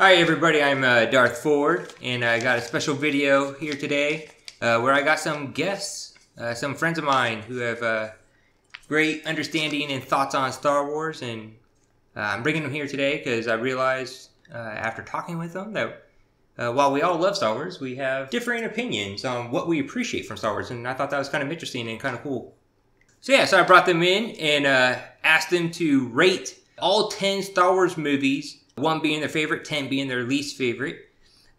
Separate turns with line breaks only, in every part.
Hi, everybody. I'm uh, Darth Ford, and I got a special video here today uh, where I got some guests, uh, some friends of mine who have uh, great understanding and thoughts on Star Wars. And uh, I'm bringing them here today because I realized uh, after talking with them that while we all love Star Wars, we have differing opinions on what we appreciate from Star Wars. And I thought that was kind of interesting and kind of cool. So, yeah, so I brought them in and asked them to rate all 10 Star Wars movies one being their favorite, 10 being their least favorite.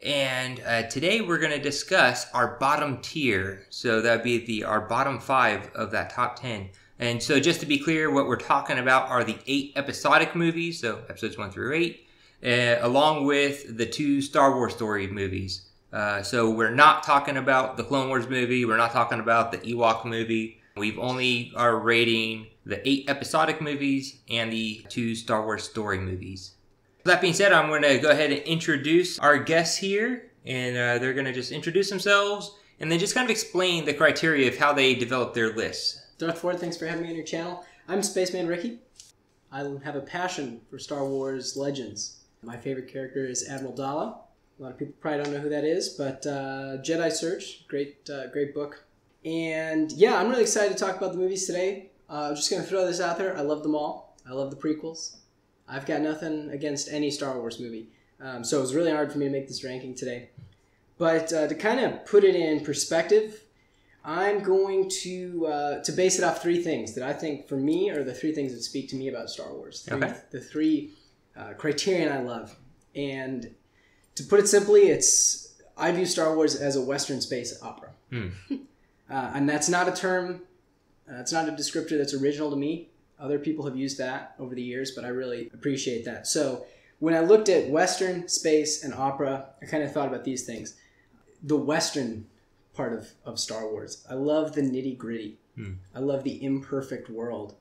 And uh, today we're going to discuss our bottom tier. So that'd be the our bottom five of that top 10. And so just to be clear, what we're talking about are the eight episodic movies, so episodes one through eight, uh, along with the two Star Wars story movies. Uh, so we're not talking about the Clone Wars movie. We're not talking about the Ewok movie. We've only are rating the eight episodic movies and the two Star Wars story movies. That being said, I'm going to go ahead and introduce our guests here, and uh, they're going to just introduce themselves and then just kind of explain the criteria of how they develop their lists.
Darth Ford, thanks for having me on your channel. I'm Spaceman Ricky. I have a passion for Star Wars legends. My favorite character is Admiral Daala. A lot of people probably don't know who that is, but uh, Jedi Search, great, uh, great book. And yeah, I'm really excited to talk about the movies today. Uh, I'm just going to throw this out there. I love them all. I love the prequels. I've got nothing against any Star Wars movie. Um, so it was really hard for me to make this ranking today. But uh, to kind of put it in perspective, I'm going to uh, to base it off three things that I think for me are the three things that speak to me about Star Wars. Three,
okay.
The three uh, criterion I love, and to put it simply, it's I view Star Wars as a Western space opera. Uh, and that's not a term. Uh, it's not a descriptor that's original to me. Other people have used that over the years, but I really appreciate that. So when I looked at Western, space, and opera, I kind of thought about these things. The Western part of, of Star Wars, I love the nitty gritty.
Hmm.
I love the imperfect world.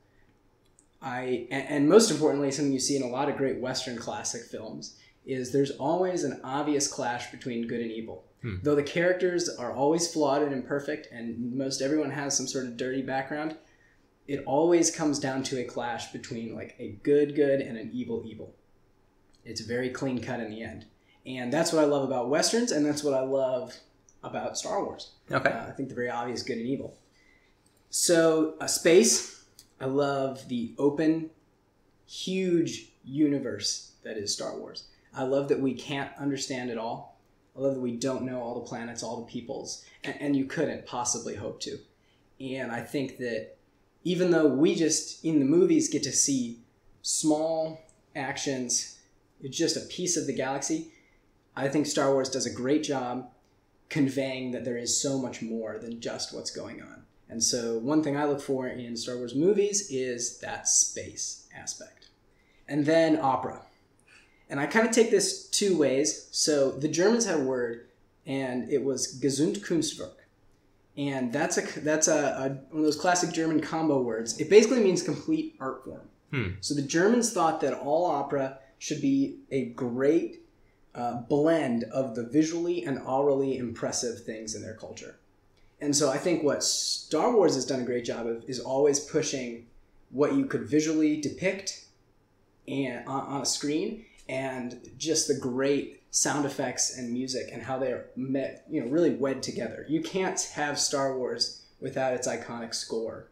I and, and most importantly, something you see in a lot of great Western classic films is there's always an obvious clash between good and evil.
Hmm.
Though the characters are always flawed and imperfect, and most everyone has some sort of dirty background, it always comes down to a clash between like a good good and an evil evil. It's very clean cut in the end, and that's what I love about westerns, and that's what I love about Star Wars.
Okay.
Uh, I think the very obvious good and evil. So, uh, space. I love the open, huge universe that is Star Wars. I love that we can't understand it all. I love that we don't know all the planets, all the peoples, and, and you couldn't possibly hope to. And I think that even though we just in the movies get to see small actions, it's just a piece of the galaxy. I think Star Wars does a great job conveying that there is so much more than just what's going on. And so, one thing I look for in Star Wars movies is that space aspect. And then opera. And I kind of take this two ways. So, the Germans had a word, and it was Gesamtkunstwerk and that's a that's a, a, one of those classic German combo words. It basically means complete art form.
Hmm.
So the Germans thought that all opera should be a great uh, blend of the visually and aurally impressive things in their culture. And so I think what Star Wars has done a great job of is always pushing what you could visually depict and on, on a screen and just the great sound effects and music and how they're met, you know, really wed together. You can't have Star Wars without its iconic score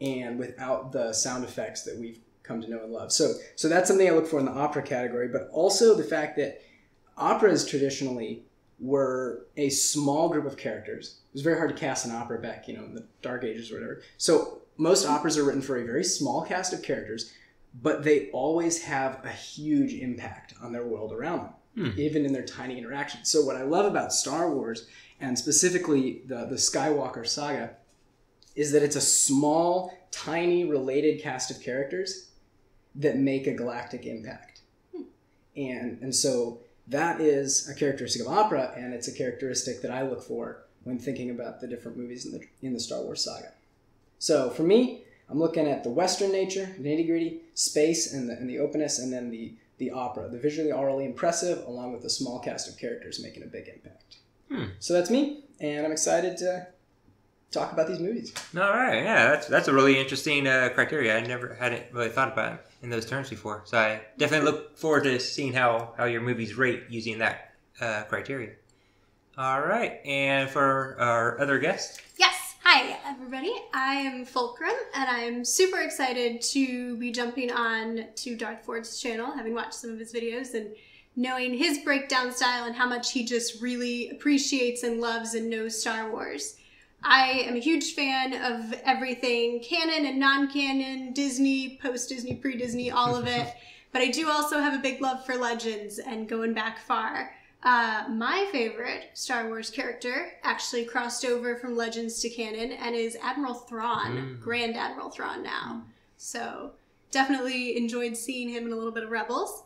and without the sound effects that we've come to know and love. So, so that's something I look for in the opera category, but also the fact that operas traditionally were a small group of characters. It was very hard to cast an opera back, you know, in the Dark Ages or whatever. So most operas are written for a very small cast of characters, but they always have a huge impact on their world around them hmm. even in their tiny interactions. So what I love about Star Wars and specifically the the Skywalker saga is that it's a small, tiny, related cast of characters that make a galactic impact. Hmm. And and so that is a characteristic of opera, and it's a characteristic that I look for when thinking about the different movies in the in the Star Wars saga. So for me, I'm looking at the Western nature, nitty gritty, space, and the, and the openness, and then the the opera, the visually aurally impressive, along with a small cast of characters making a big impact.
Hmm.
So that's me, and I'm excited to talk about these movies.
All right, yeah, that's that's a really interesting uh, criteria. I never hadn't really thought about it in those terms before. So I definitely look forward to seeing how how your movies rate using that uh, criteria. All right, and for our other guest.
Hi, everybody. I am Fulcrum, and I'm super excited to be jumping on to Darth Ford's channel, having watched some of his videos and knowing his breakdown style and how much he just really appreciates and loves and knows Star Wars. I am a huge fan of everything canon and non canon, Disney, post Disney, pre Disney, all of it. but I do also have a big love for legends and going back far. Uh, my favorite Star Wars character actually crossed over from Legends to canon and is Admiral Thrawn,
Mm.
Grand Admiral Thrawn now. So definitely enjoyed seeing him in a little bit of Rebels.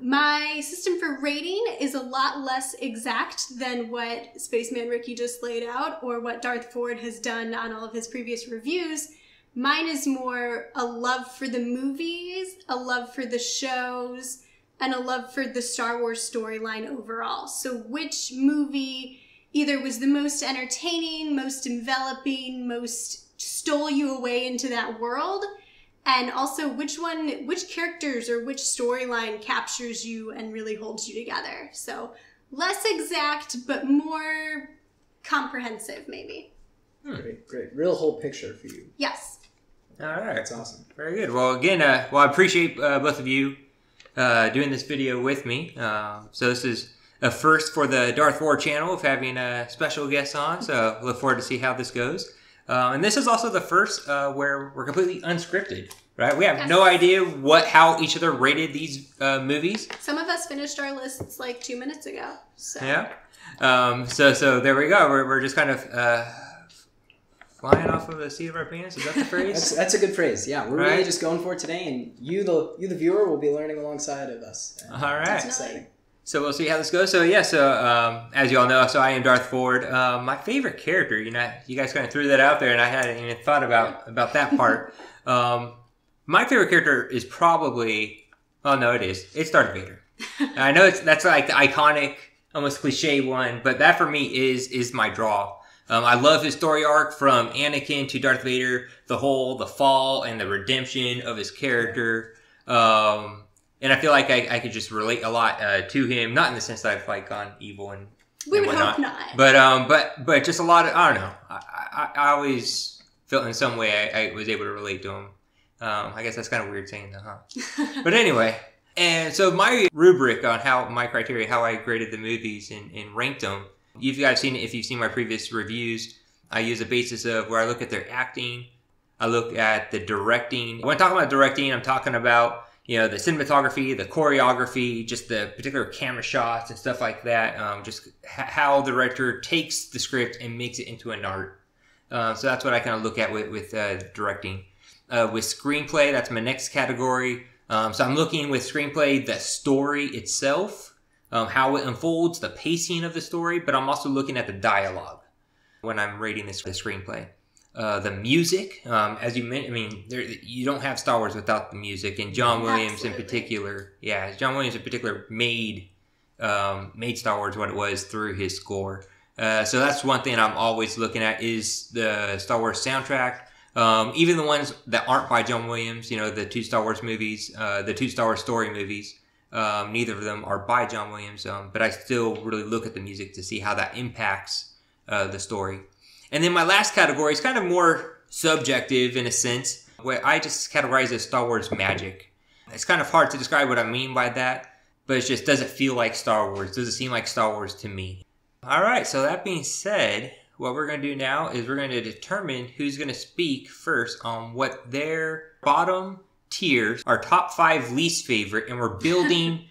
My system for rating is a lot less exact than what Spaceman Ricky just laid out or what Darth Ford has done on all of his previous reviews. Mine is more a love for the movies, a love for the shows, and a love for the Star Wars storyline overall. So, which movie either was the most entertaining, most enveloping, most stole you away into that world? and also which one which characters or which storyline captures you and really holds you together so less exact but more comprehensive maybe
Great, great, real whole picture for you.
yes
all right,
That's awesome.
very good. Well, again, uh, well, I appreciate uh, both of you uh, doing this video with me. Uh, so this is a first for the Darth War channel of having a special guest on. So look forward to see how this goes. Um, and this is also the first uh, where we're completely unscripted, right? We have
Yes.
no idea what how each other rated these uh, movies.
some of us finished our lists like two minutes ago so
Yeah. Um, so so there we go. We're, we're just kind of uh, flying off of the seat of our pants. Is that the phrase?
that's a good phrase. Yeah, we're really just going for it today, and you, the you, the viewer, will be learning alongside of us.
All
That's exciting.
So we'll see how this goes. So yeah, so um, as you all know, so I am Darth Ford. Um, my favorite character, you know, you guys kind of threw that out there, and I hadn't even thought about about that part. um, my favorite character is probably, oh no, it is. It's Darth Vader. I know it's that's like the iconic, almost cliche one, but that for me is is my draw. Um, I love his story arc from Anakin to Darth Vader, the whole the fall and the redemption of his character. Um, and I feel like I, I could just relate a lot uh, to him, not in the sense that I've like gone evil and
we
and
would
whatnot.
hope not
but um, but but just a lot of I don't know. I, I, I always felt in some way I, I was able to relate to him. Um, I guess that's kind of weird saying that, huh? But anyway, and so my rubric on how my criteria, how I graded the movies and, and ranked them, you've guys seen if you've seen my previous reviews, I use a basis of where I look at their acting, I look at the directing. When I'm talking about directing, I'm talking about you know the cinematography, the choreography, just the particular camera shots and stuff like that. Um, just how the director takes the script and makes it into an art. Uh, so that's what I kind of look at with with uh, directing. Uh, with screenplay, that's my next category. Um, so I'm looking with screenplay the story itself, um, how it unfolds, the pacing of the story, but I'm also looking at the dialogue when I'm rating this the screenplay. Uh, the music, um, as you mentioned, I mean, there, you don't have Star Wars without the music, and John Williams in particular, yeah, John Williams in particular made um, made Star Wars what it was through his score. Uh, so that's one thing I'm always looking at is the Star Wars soundtrack. Um, even the ones that aren't by John Williams, you know, the two Star Wars movies, uh, the two Star Wars story movies, um, neither of them are by John Williams, um, but I still really look at the music to see how that impacts uh, the story. And then my last category is kind of more subjective in a sense, where I just categorize as Star Wars magic. It's kind of hard to describe what I mean by that, but it's just does it feel like Star Wars? Does it seem like Star Wars to me? All right, so that being said, what we're going to do now is we're going to determine who's going to speak first on what their bottom tiers, our top five least favorite, and we're building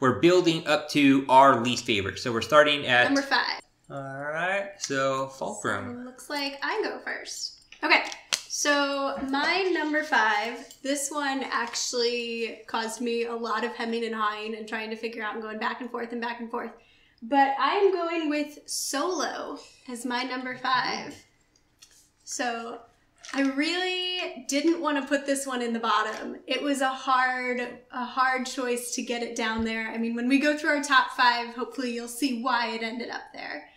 we're building up to our least favorite. So we're starting at
number five
all right. So Fulcrum.
So looks like I go first. Okay, so my number five, this one actually caused me a lot of hemming and hawing and trying to figure out and going back and forth and back and forth. But I'm going with Solo as my number five. So I really didn't want to put this one in the bottom. It was a hard, a hard choice to get it down there. I mean, when we go through our top five, hopefully you'll see why it ended up there.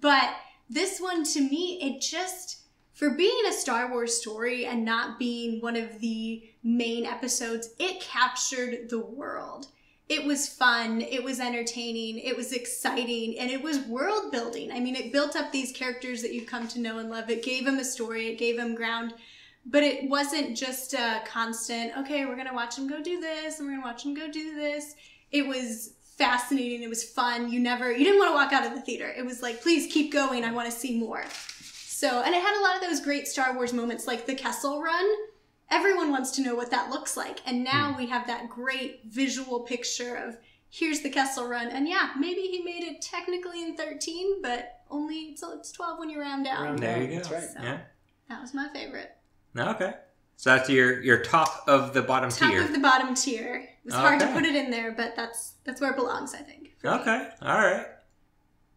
But this one to me, it just for being a Star Wars story and not being one of the main episodes, it captured the world. It was fun, it was entertaining, it was exciting, and it was world building. I mean, it built up these characters that you come to know and love. It gave them a story, it gave them ground, but it wasn't just a constant, okay, we're gonna watch them go do this, and we're gonna watch them go do this. It was fascinating, it was fun. You never, you didn't want to walk out of the theater. It was like, please keep going, I wanna see more. So, and it had a lot of those great Star Wars moments like the Kessel Run. Everyone wants to know what that looks like. And now hmm. we have that great visual picture of here's the Kessel Run. And yeah, maybe he made it technically in 13, but only so it's 12 when you round down.
Round
There you go.
That's right.
So
Yeah.
that was my favorite.
Okay. So that's your your top of the bottom
Top
tier.
Top of the bottom tier. It was hard to put it in there, but that's that's where it belongs, I think. for me.
Okay. All right.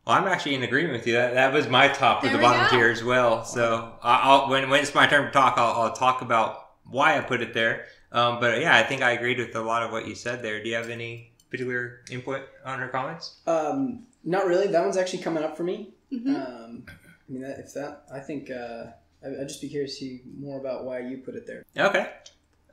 Well, I'm actually in agreement with you. That, that was my top
There
of the
we
bottom
go.
tier as well. So I- I'll when when it's my turn to talk, I'll, I'll talk about why I put it there. Um, but yeah, I think I agreed with a lot of what you said there. Do you have any particular input on her comments?
Um, not really. That one's actually coming up for me.
Mhm.
Um, I mean, that, if that, I think uh, I, I'd just be curious to see more about why you put it there.
Okay.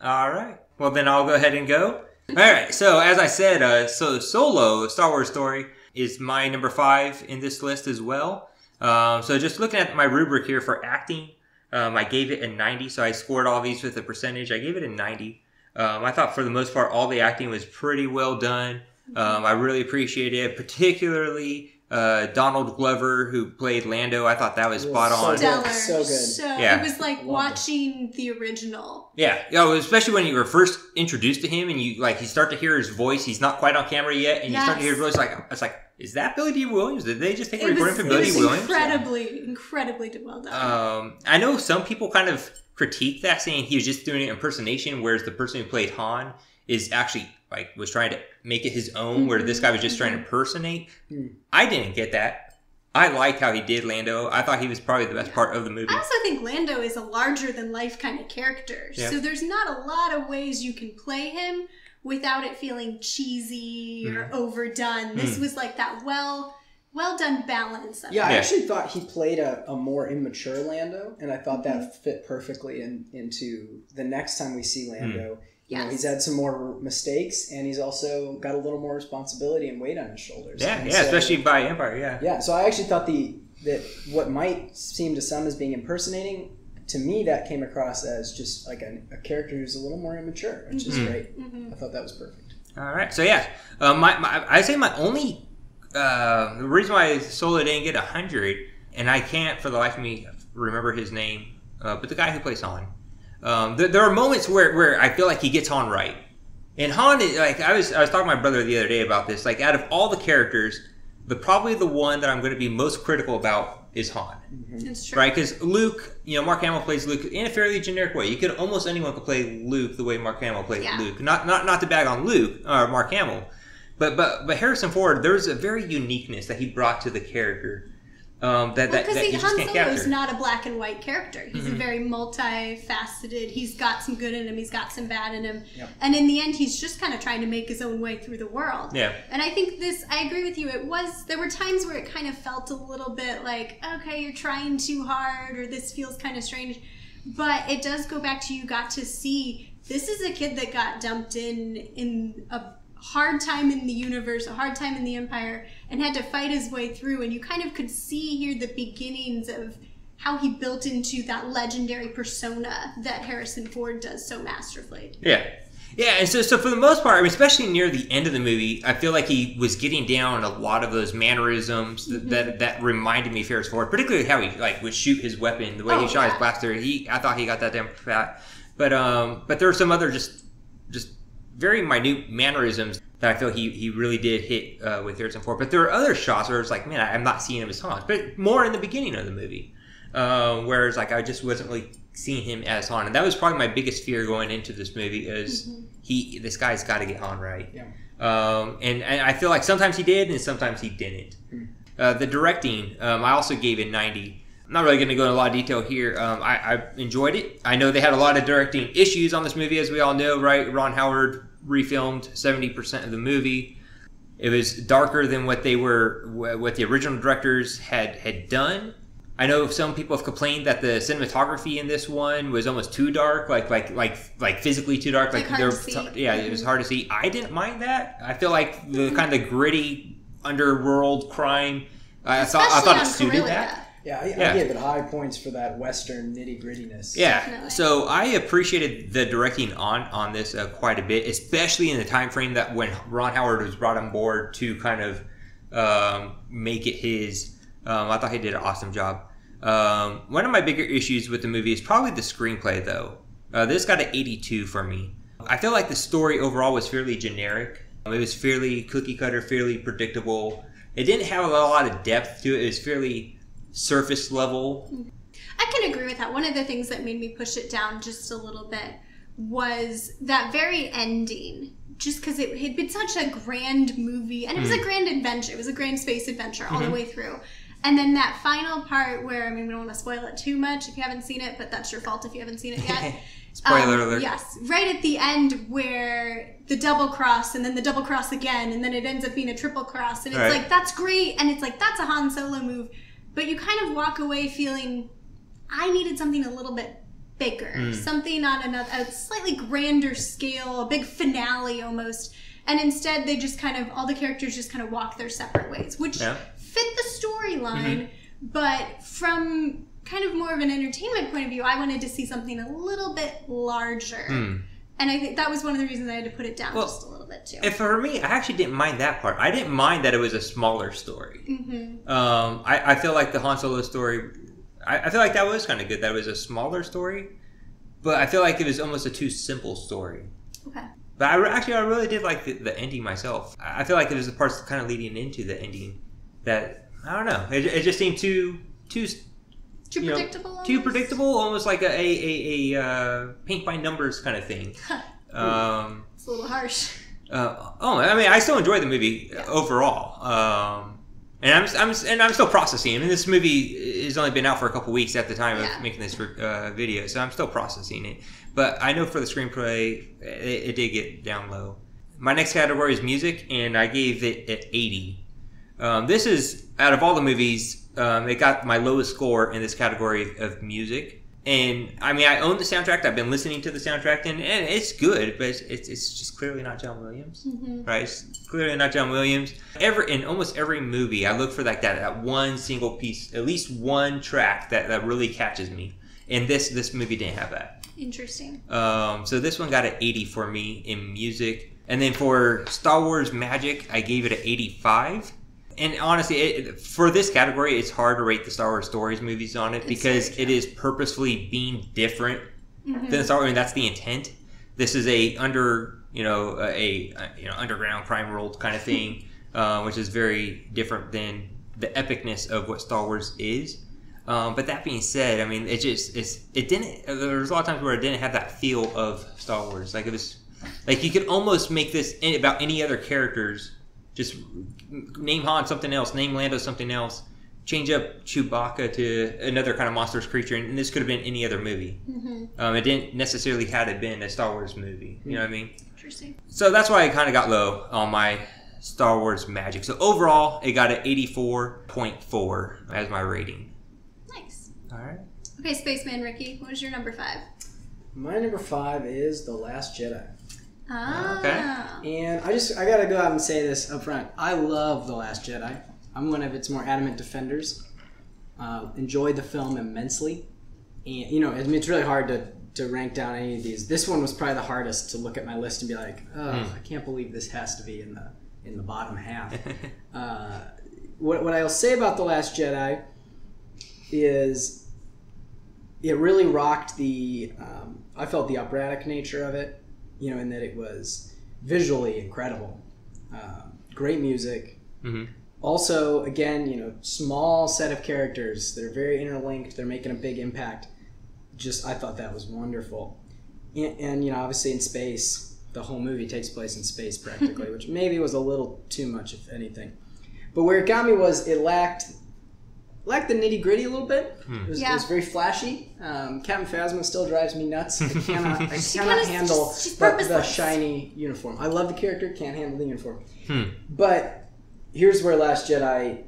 All right. Well, then I'll go ahead and go. All right. So as I said, uh, so Solo, Star Wars story, is my number five in this list as well. Um, so just looking at my rubric here for acting, um, I gave it a 90. So I scored all these with a percentage. I gave it a 90. Um, I thought for the most part, all the acting was pretty well done. Um, I really appreciated it, particularly uh, Donald Glover, who played Lando. I thought that was
Yeah,
spot
so
on.
good.
Stellar.
So good.
Yeah.
it was like
Loved it.
watching the original.
Yeah, yeah, especially when you were first introduced to him, and you like you start to hear his voice. He's not quite on camera yet, and you start to hear his voice. Like it's like, is that Billy Dee Williams? Did they just take a recording
was,
from Billy Dee Williams?
incredibly, incredibly well done.
Um, I know some people kind of critique that, saying he was just doing an impersonation, whereas the person who played Han is actually like was trying to make it his own, where this guy was just trying to impersonate.
Hmm.
I didn't get that. I liked how he did Lando. I thought he was probably the best part of the movie.
I also think Lando is a larger than life kind of character.
Yeah.
So there's not a lot of ways you can play him without it feeling cheesy or
Mm-hmm.
overdone. This was like that well well done balance. Of
Yeah, I actually thought he played a, a more immature Lando, and I thought
Mm-hmm.
that fit perfectly in, into the next time we see Lando. You know,
Yes.
he's had some more mistakes, and he's also got a little more responsibility and weight on his shoulders.
yeah,
And
yeah,
so-
especially by Empire. Yeah,
Yeah, so I actually thought the that what might seem to some as being impersonating, to me that came across as just like a, a character who's a little more immature, which is
Mhm.
great.
Mhm.
I thought that was perfect.
All right. So yeah, uh, my, my I say my only uh, the reason why Solo didn't get hundred, and I can't for the life of me remember his name, uh, but the guy who plays Han. Um, there, there are moments where, where I feel like he gets Han right, and Han is like I was I was talking to my brother the other day about this. Like out of all the characters, the probably the one that I'm going to be most critical about is Han mm-hmm.
It's true.
right? Because Luke, you know, Mark Hamill plays Luke in a fairly generic way. You could almost anyone could play Luke the way Mark Hamill played
Yeah.
Luke. Not not not to bag on Luke or Mark Hamill, but but but Harrison Ford, there's a very uniqueness that he brought to the character um, that that,
Because
that you just
Han
can't
Solo is not a black and white character. He's
Mhm.
a very multifaceted. He's got some good in him. He's got some bad in him.
Yep.
And in the end, he's just kind of trying to make his own way through the world.
yeah,
And I think this, I agree with you. It was, there were times where it kind of felt a little bit like, okay, you're trying too hard, or this feels kind of strange. But it does go back to you got to see this is a kid that got dumped in in a hard time in the universe, a hard time in the empire, and had to fight his way through. And you kind of could see here the beginnings of how he built into that legendary persona that Harrison Ford does so masterfully.
yeah. Yeah, and so, so for the most part, I mean, especially near the end of the movie, I feel like he was getting down a lot of those mannerisms that,
Mm-hmm.
that that reminded me of Harrison Ford, particularly how he like would shoot his weapon, the way he
Oh,
shot
yeah.
his blaster. He, I thought he got that down pat. But um, but there are some other just just very minute mannerisms that I feel he he really did hit uh, with and Ford. But there are other shots where it's like, man, I, I'm not seeing him as Han, but more in the beginning of the movie, um, whereas like I just wasn't really seeing him as Han, and that was probably my biggest fear going into this movie is
Mm-hmm.
he this guy's got to get Han right.
Yeah.
Um, and, and I feel like sometimes he did and sometimes he didn't.
Hmm.
Uh, the directing, um, I also gave it 90. I'm not really going to go into a lot of detail here. Um, I, I enjoyed it. I know they had a lot of directing issues on this movie, as we all know, right? Ron Howard refilmed 70% of the movie. It was darker than what they were, what the original directors had had done. I know some people have complained that the cinematography in this one was almost too dark, like like like like physically too dark.
Like
Like,
hard
there,
to see. Mm-hmm.
yeah, it was hard to see. I didn't mind that. I feel like the kind of gritty underworld crime. I thought I thought it suited that.
Yeah, I,
Yeah.
I gave it high points for that Western nitty grittiness.
Yeah.
Definitely.
So I appreciated the directing on on this uh, quite a bit, especially in the time frame that when Ron Howard was brought on board to kind of um, make it his. Um, I thought he did an awesome job. Um, one of my bigger issues with the movie is probably the screenplay, though. Uh, this got an 82 for me. I feel like the story overall was fairly generic. It was fairly cookie cutter, fairly predictable. It didn't have a lot of depth to it. It was fairly surface level.
I can agree with that. One of the things that made me push it down just a little bit was that very ending. Just because it had been such a grand movie, and it was
Hmm.
a grand adventure. It was a grand space adventure all the
Mm-hmm.
way through. And then that final part where, I mean, we don't want to spoil it too much if you haven't seen it, but that's your fault if you haven't seen it yet.
Spoiler
Um,
alert.
Yes, right at the end where the double cross and then the double cross again, and then it ends up being a triple cross, and it's
Right.
like that's great, and it's like that's a Han Solo move, but you kind of walk away feeling I needed something a little bit bigger,
Mm.
something on another, a slightly grander scale, a big finale almost, and instead they just kind of all the characters just kind of walk their separate ways, which
Yeah.
fit the storyline,
Mm-hmm.
but from kind of more of an entertainment point of view, I wanted to see something a little bit larger.
Hmm.
And I think that was one of the reasons I had to put it down
Well,
just a little bit too.
And for me, I actually didn't mind that part. I didn't mind that it was a smaller story.
hmm
Um, I, I feel like the Han Solo story, I, I feel like that was kind of good. That it was a smaller story, but I feel like it was almost a too simple story.
Okay.
But I re- actually, I really did like the, the ending myself. I I feel like it was the parts kind of leading into the ending that I don't know. It, it just seemed too too
Too
you know,
predictable.
too
almost?
predictable, almost like a a, a, a uh, paint by numbers kind of thing. Um,
It's a little harsh.
uh, oh, I mean, I still enjoy the movie
Yeah.
overall, um, and I'm, I'm and I'm still processing. I mean, this movie has only been out for a couple weeks at the time
Yeah.
of making this uh, video, so I'm still processing it. But I know for the screenplay, it, it did get down low. My next category is music, and I gave it at 80. Um, this is out of all the movies, um, it got my lowest score in this category of music. And I mean, I own the soundtrack. I've been listening to the soundtrack, and, and it's good, but it's, it's, it's just clearly not John Williams
hmm
right? It's clearly not John Williams. Every in almost every movie, I look for like that that one single piece, at least one track that, that really catches me. And this this movie didn't have that.
Interesting.
Um, so this one got an 80 for me in music, and then for Star Wars Magic, I gave it an 85. And honestly, it, for this category, it's hard to rate the Star Wars stories movies on it because it is purposefully being different
Mhm.
than Star Wars. I mean, that's the intent. This is a under you know a, a you know underground crime world kind of thing, uh, which is very different than the epicness of what Star Wars is. Um, but that being said, I mean, it just it's it didn't. There was a lot of times where it didn't have that feel of Star Wars. Like it was like you could almost make this any- about any other characters. Just name Han something else, name Lando something else, change up Chewbacca to another kind of monstrous creature, and this could have been any other movie.
hmm
Um, it didn't necessarily had it been a Star Wars movie. You know what I mean?
Interesting.
So that's why I kind of got low on my Star Wars Magic. So overall, it got an 84.4 as my rating.
Nice.
All right.
Okay, Spaceman Ricky, what was your number five?
My number five is The Last Jedi.
Ah.
And I just I gotta go out and say this up front. I love The Last Jedi. I'm one of its more adamant defenders. Uh, enjoyed the film immensely, and you know I mean, it's really hard to to rank down any of these. This one was probably the hardest to look at my list and be like, oh,
Hmm.
I can't believe this has to be in the in the bottom half. uh, what what I'll say about The Last Jedi is it really rocked the um, I felt the operatic nature of it you know, in that it was visually incredible, um, great music.
Mhm.
Also, again, you know, small set of characters that are very interlinked. They're making a big impact. Just, I thought that was wonderful. And, and you know, obviously in space, the whole movie takes place in space practically, which maybe was a little too much, if anything. But where it got me was it lacked lacked the nitty gritty a little bit.
Hmm.
It, was, it was very flashy. Um, Captain Phasma still drives me nuts. I cannot, I cannot
kinda-
handle
she's
the, the shiny uniform. I love the character, can't handle the uniform.
Hmm.
But here's where Last Jedi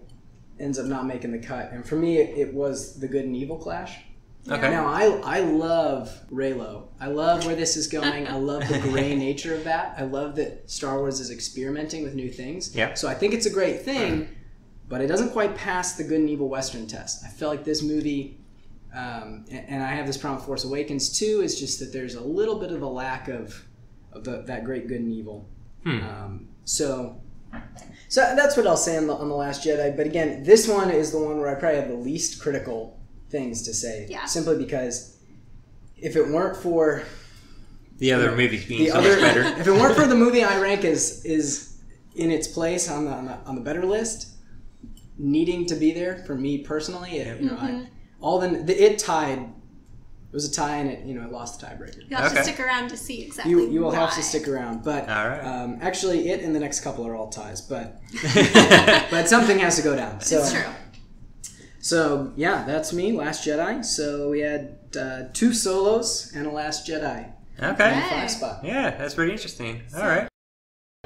ends up not making the cut. And for me, it, it was the good and evil clash.
Okay.
Now I I love Reylo. I love where this is going. I love the gray nature of that. I love that Star Wars is experimenting with new things.
Yeah.
So I think it's a great thing, but it doesn't quite pass the good and evil Western test. I feel like this movie, um, and, and I have this problem with Force Awakens too, is just that there's a little bit of a lack of of the, that great good and evil.
Hmm.
Um, so. So that's what I'll say on the, on the Last Jedi. But again, this one is the one where I probably have the least critical things to say.
Yeah.
Simply because if it weren't for
The other movies being
the
so
other,
much better.
if it weren't for the movie I rank as is in its place on the on the, on the better list, needing to be there for me personally, it, you know,
Mm-hmm.
I, all the, the it tied. It was a tie, and it you know it lost the tiebreaker.
You'll have
Okay.
to stick around to see exactly.
You you will have to stick around, but
All right.
um, actually, it and the next couple are all ties, but but something has to go down. So
It's true.
So yeah, that's me. Last Jedi. So we had uh, two solos and a Last Jedi.
okay.
Five spot.
Yeah, that's pretty interesting. All right.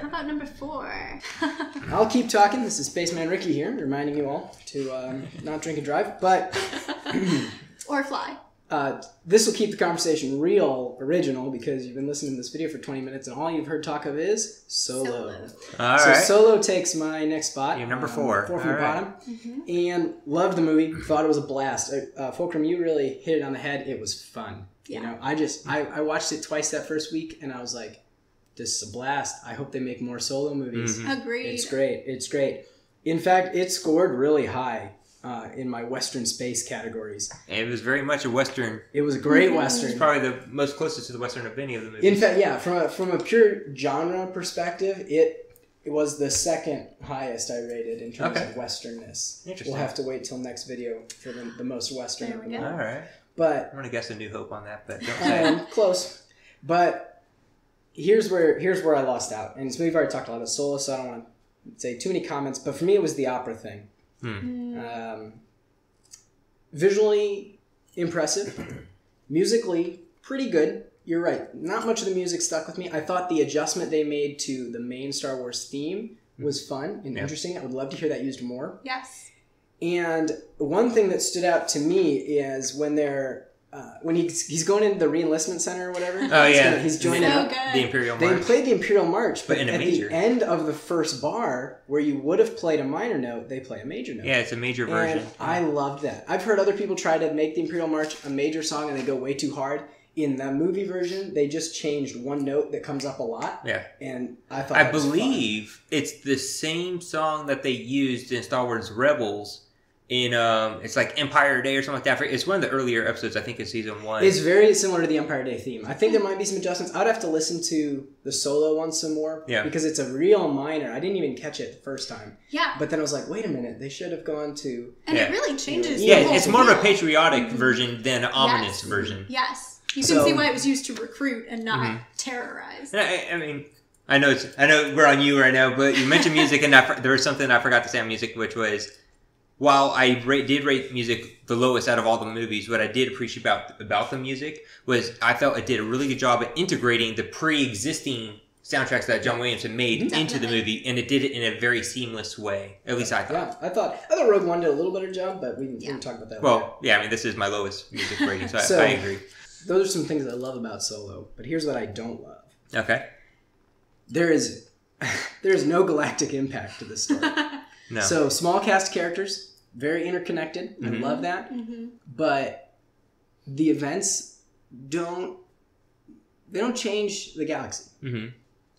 How about number four?
I'll keep talking. This is Spaceman Ricky here, reminding you all to um, not drink and drive. But
or fly.
uh, this will keep the conversation real original because you've been listening to this video for 20 minutes and all you've heard talk of is solo.
Solo.
All
so
right.
solo takes my next spot.
You're number
um,
four.
Four from the
All right.
bottom. And loved the movie. Thought it was a blast. Uh, uh, Fulcrum, you really hit it on the head. It was fun. You know, I just I, I watched it twice that first week and I was like, this is a blast. I hope they make more solo movies.
Mhm.
Agreed.
It's great. It's great. In fact, it scored really high uh, in my Western space categories.
It was very much a western.
It was a great
Mhm.
It's probably the most closest to the western of any of the movies.
In fact, yeah, from a, from a pure genre perspective, it it was the second highest I rated in terms
Okay.
of westernness.
Interesting.
We'll have to wait till next video for the, the most western.
There
of
we
them
go.
all.
All right.
But
I'm gonna guess a New Hope on that, but don't say.
am close. But here's where here's where I lost out. And we've already talked a lot about solo, so I don't want to say too many comments. But for me, it was the opera thing.
Hmm.
Um, visually impressive, musically pretty good. You're right. Not much of the music stuck with me. I thought the adjustment they made to the main Star Wars theme was fun and
Yeah.
interesting. I would love to hear that used more.
Yes.
And one thing that stood out to me is when they're uh, when he's, he's going into the reenlistment center or whatever.
Oh
He's
yeah,
gonna- he's joining
So
the Imperial
They played the Imperial March, but,
But in a
at
major.
the end of the first bar, where you would have played a minor note, they play a major note.
yeah, it's a major version.
And I loved that. I've heard other people try to make the Imperial March a major song and they go way too hard. In the movie version, they just changed one note that comes up a lot,
yeah,
and I thought
I
that was fun.
believe it's the same song that they used in Star Wars Rebels. In um, it's like Empire Day or something like that. It's one of the earlier episodes, I think, in season one.
It's very similar to the Empire Day theme. I think there might be some adjustments. I'd have to listen to the solo one some more,
Yeah.
because it's a real minor. I didn't even catch it the first time,
Yeah.
but then I was like, wait a minute, they should have gone to.
And
Yeah.
it really changes.
yeah,
the whole
it's more of a
feel.
patriotic
Mhm.
version than an ominous
Yes.
version.
Yes. You can
So-
see why it was used to recruit and not
Mhm.
terrorize.
I, I mean, I know it's I know we're on you right now, but you mentioned music, and I, there was something I forgot to say on music, which was while I rate, did rate music the lowest out of all the movies, what I did appreciate about about the music was I felt it did a really good job at integrating the pre-existing soundtracks that John Williams had made into the movie, and it did it in a very seamless way. At least I thought.
Yeah, I thought I thought Rogue One did a little better job, but we can, we can talk about that. later.
Well, yeah, I mean, this is my lowest music rating, so,
So-
I, I agree.
those are some things I love about Solo. But here's what I don't love:
Okay,
there is there is no galactic impact to this story.
no,
So small cast characters, very interconnected.
Mhm.
I love that.
hmm
But the events don't they don't change the galaxy.
hmm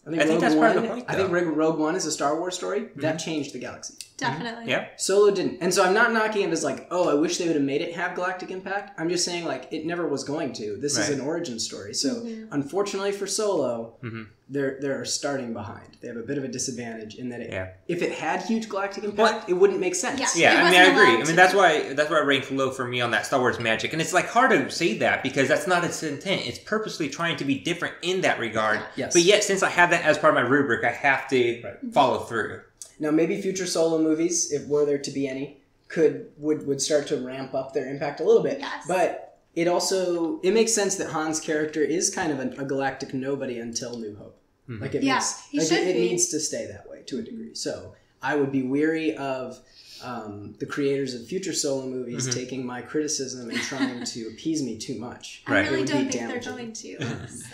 I think,
I think
Rogue
that's
One,
part of the point,
I think.
Mm-hmm.
Rogue, Rogue One is a Star Wars story that changed the galaxy.
Definitely.
yeah,
Solo didn't, and so I'm not knocking it as like, oh, I wish they would have made it have galactic impact. I'm just saying like it never was going to. This is an origin story. So
Mhm.
unfortunately for Solo,
Mhm.
they're they're starting behind. They have a bit of a disadvantage in that it,
Yeah.
if it had huge galactic impact, it wouldn't make sense.
Yeah.
Yeah,
It
I mean, I agree. I mean, that's why that's why it ranked low for me on that Star Wars magic, and it's like hard to say that because that's not its intent. It's purposely trying to be different in that regard.
Yes.
But yet, since I have that as part of my rubric, I have to follow through.
Now, maybe future solo movies, if were there to be any, could would would start to ramp up their impact a little bit.
Yes.
But it also it makes sense that Han's character is kind of a, a galactic nobody until New Hope.
Mhm.
Like it
Yeah,
makes
he
like
should
it, it needs to stay that way to a degree. So I would be weary of um, the creators of future solo movies
Mhm.
taking my criticism and trying to appease me too much.
I
Right.
It
really
would
don't
be
think
damaging.
they're going to. so.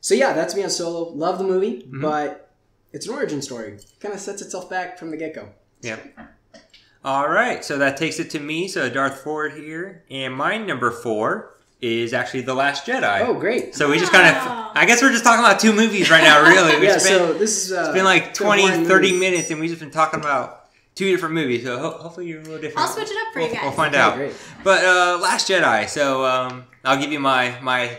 So yeah, that's me on Solo. Love the movie,
Mhm.
but it's an origin story. Kind of sets itself back from the get go. Yeah.
All right, so that takes it to me. So Darth Ford here, and my number four is actually The Last Jedi.
Oh, great.
So we just kind of, I guess we're just talking about two movies right now, really. We've
yeah,
spent,
so this is uh,
it's been like
it's
20, 30
movie.
minutes, and we've just been talking about two different movies. So ho- hopefully you're a little different.
I'll switch it up for
we'll,
you guys.
We'll find
Okay,
out.
great.
But uh, Last Jedi. So um, I'll give you my my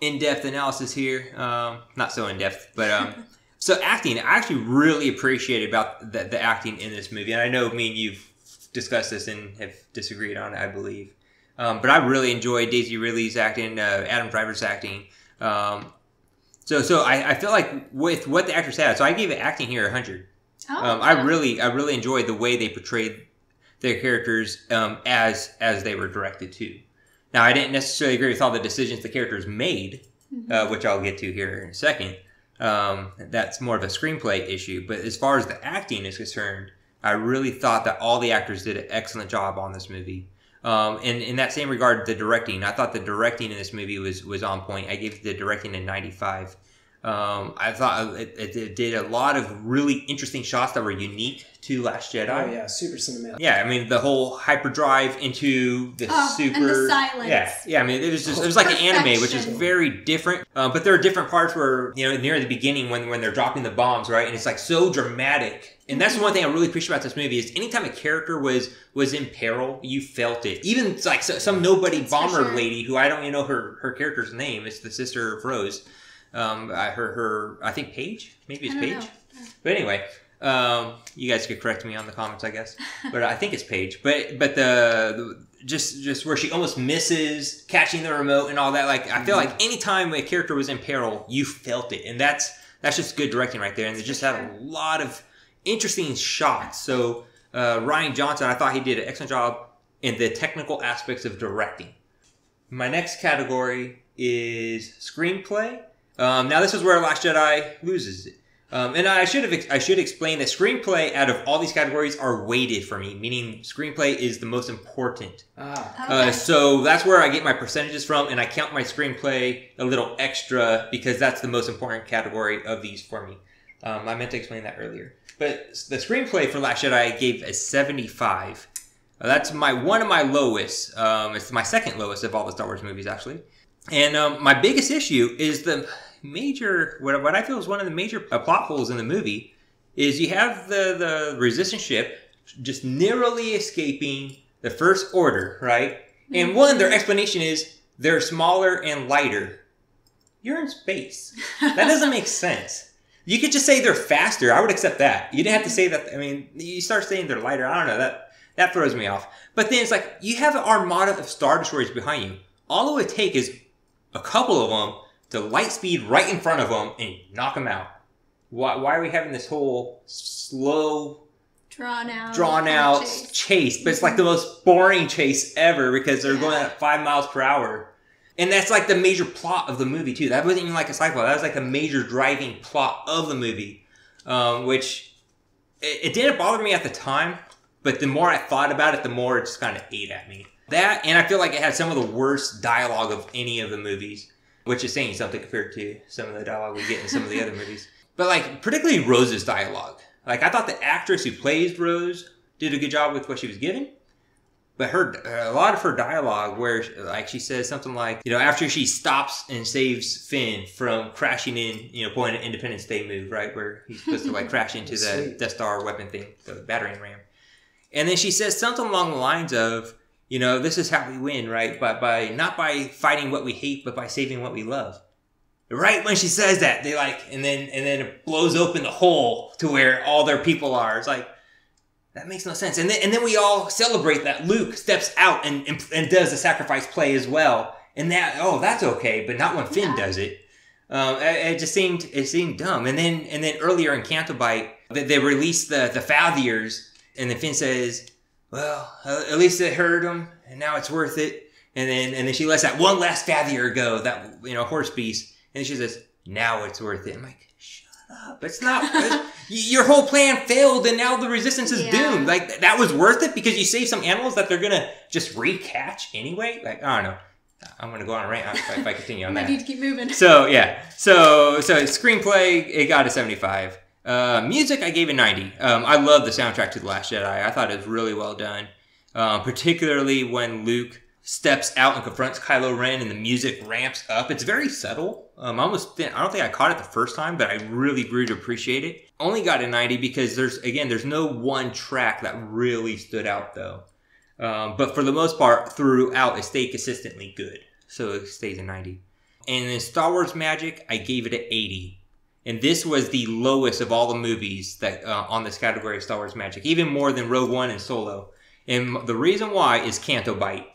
in-depth analysis here. Um, not so in-depth, but um, so acting. I actually really appreciated about the, the acting in this movie, and I know me and you've discussed this and have disagreed on it, I believe. Um, but I really enjoyed Daisy Ridley's acting, uh, Adam Driver's acting. Um, so so I, I feel like with what the actors had, so I gave it acting here a hundred.
Oh,
Um, I really, I really enjoyed the way they portrayed their characters um, as as they were directed to. Now, I didn't necessarily agree with all the decisions the characters made,
Mhm.
uh, which I'll get to here in a second. Um, that's more of a screenplay issue. But as far as the acting is concerned, I really thought that all the actors did an excellent job on this movie. Um, and in that same regard, the directing, I thought the directing in this movie was was on point. I gave the directing a 95. Um, I thought it, it, it did a lot of really interesting shots that were unique to Last Jedi.
Oh yeah, super cinematic.
Yeah, I mean the whole hyperdrive into the
Oh,
super
and the silence.
Yeah, yeah. I mean it was just it was like an anime, which is very different. Um, but there are different parts where you know near the beginning when when they're dropping the bombs, right? And it's like so dramatic. And that's the one thing I really appreciate about this movie is anytime a character was was in peril, you felt it. Even like so, some nobody
That's
bomber
sure.
lady who I don't even know her her character's name. It's the sister of Rose. Um, I, her her I think Paige, maybe it's Paige.
know.
But anyway, um, you guys could correct me on the comments, I guess. But I think it's Paige. But but the, the just just where she almost misses catching the remote and all that. Like I feel
Mhm.
like anytime a character was in peril, you felt it, and that's that's just good directing right there. And they just had a lot of interesting shots. So uh, Rian Johnson, I thought he did an excellent job in the technical aspects of directing. My next category is screenplay. Um, now this is where Last Jedi loses it. Um, and I should have I should explain that screenplay out of all these categories are weighted for me, meaning screenplay is the most important.
Ah,
Okay.
Uh, so that's where I get my percentages from, and I count my screenplay a little extra because that's the most important category of these for me. Um, I meant to explain that earlier, but the screenplay for Last Jedi I gave a seventy-five. Uh, that's my one of my lowest. Um, it's my second lowest of all the Star Wars movies, actually. And um, my biggest issue is the major what, what I feel is one of the major uh, plot holes in the movie is you have the the resistance ship just narrowly escaping the first order, right? And one, their explanation is they're smaller and lighter. You're in space. That doesn't make sense. You could just say they're faster. I would accept that. You didn't have to say that. I mean, you start saying they're lighter. I don't know. That that throws me off. But then it's like you have an armada of star destroyers behind you. All it would take is a couple of them to light speed right in front of them and knock them out. Why, why are we having this whole slow
drawn out.
drawn out
chase.
chase, but it's like the most boring chase ever because they're going at five miles per hour. And that's like the major plot of the movie too. That wasn't even like a sci That was like the major driving plot of the movie, um, which it, it didn't bother me at the time. But the more I thought about it, the more it just kind of ate at me. That and I feel like it had some of the worst dialogue of any of the movies, which is saying something compared to some of the dialogue we get in some of the other movies. But like particularly Rose's dialogue. Like I thought the actress who plays Rose did a good job with what she was given. But her, a lot of her dialogue, where like she says something like, you know, after she stops and saves Finn from crashing in, you know, pulling an Independence Day move, right, where he's supposed to like crash into the. Death Star weapon thing, the battering ram, and then she says something along the lines of, you know, this is how we win, right? But by not by fighting what we hate, but by saving what we love. Right when she says that, they like, and then and then it blows open the hole to where all their people are. It's like that makes no sense. And then and then we all celebrate that Luke steps out and and, and does the sacrifice play as well. And that oh that's okay, but not when Finn
Yeah.
does it. Um, it, it just seemed it seemed dumb. And then and then earlier in Canto Bight, they, they released the the Fathiers, and then Finn says, "Well, uh, at least it hurt him, and now it's worth it." And then and then she lets that one last Fathier go, that you know horse beast, and she says, "Now it's worth it." I'm like, "Shut up! It's not. it's- your whole plan failed and now the resistance is
Yeah.
doomed. Like that was worth it because you saved some animals that they're gonna just recatch anyway. Like I don't know. I'm gonna go on a rant if I, I continue on
Might
that.
I need to keep moving.
So yeah, so so screenplay it got a 75. Uh, music I gave a 90. Um, I love the soundtrack to the Last Jedi. I thought it was really well done, um, particularly when Luke steps out and confronts Kylo Ren and the music ramps up. It's very subtle. Um, I almost didn't- I don't think I caught it the first time, but I really grew to appreciate it. Only got a 90 because there's again there's no one track that really stood out though. Um, but for the most part, throughout, it stayed consistently good. So it stays a 90. And in Star Wars Magic, I gave it an 80. And this was the lowest of all the movies that uh, on this category of Star Wars Magic, even more than Rogue One and Solo. And the reason why is Canto Bight.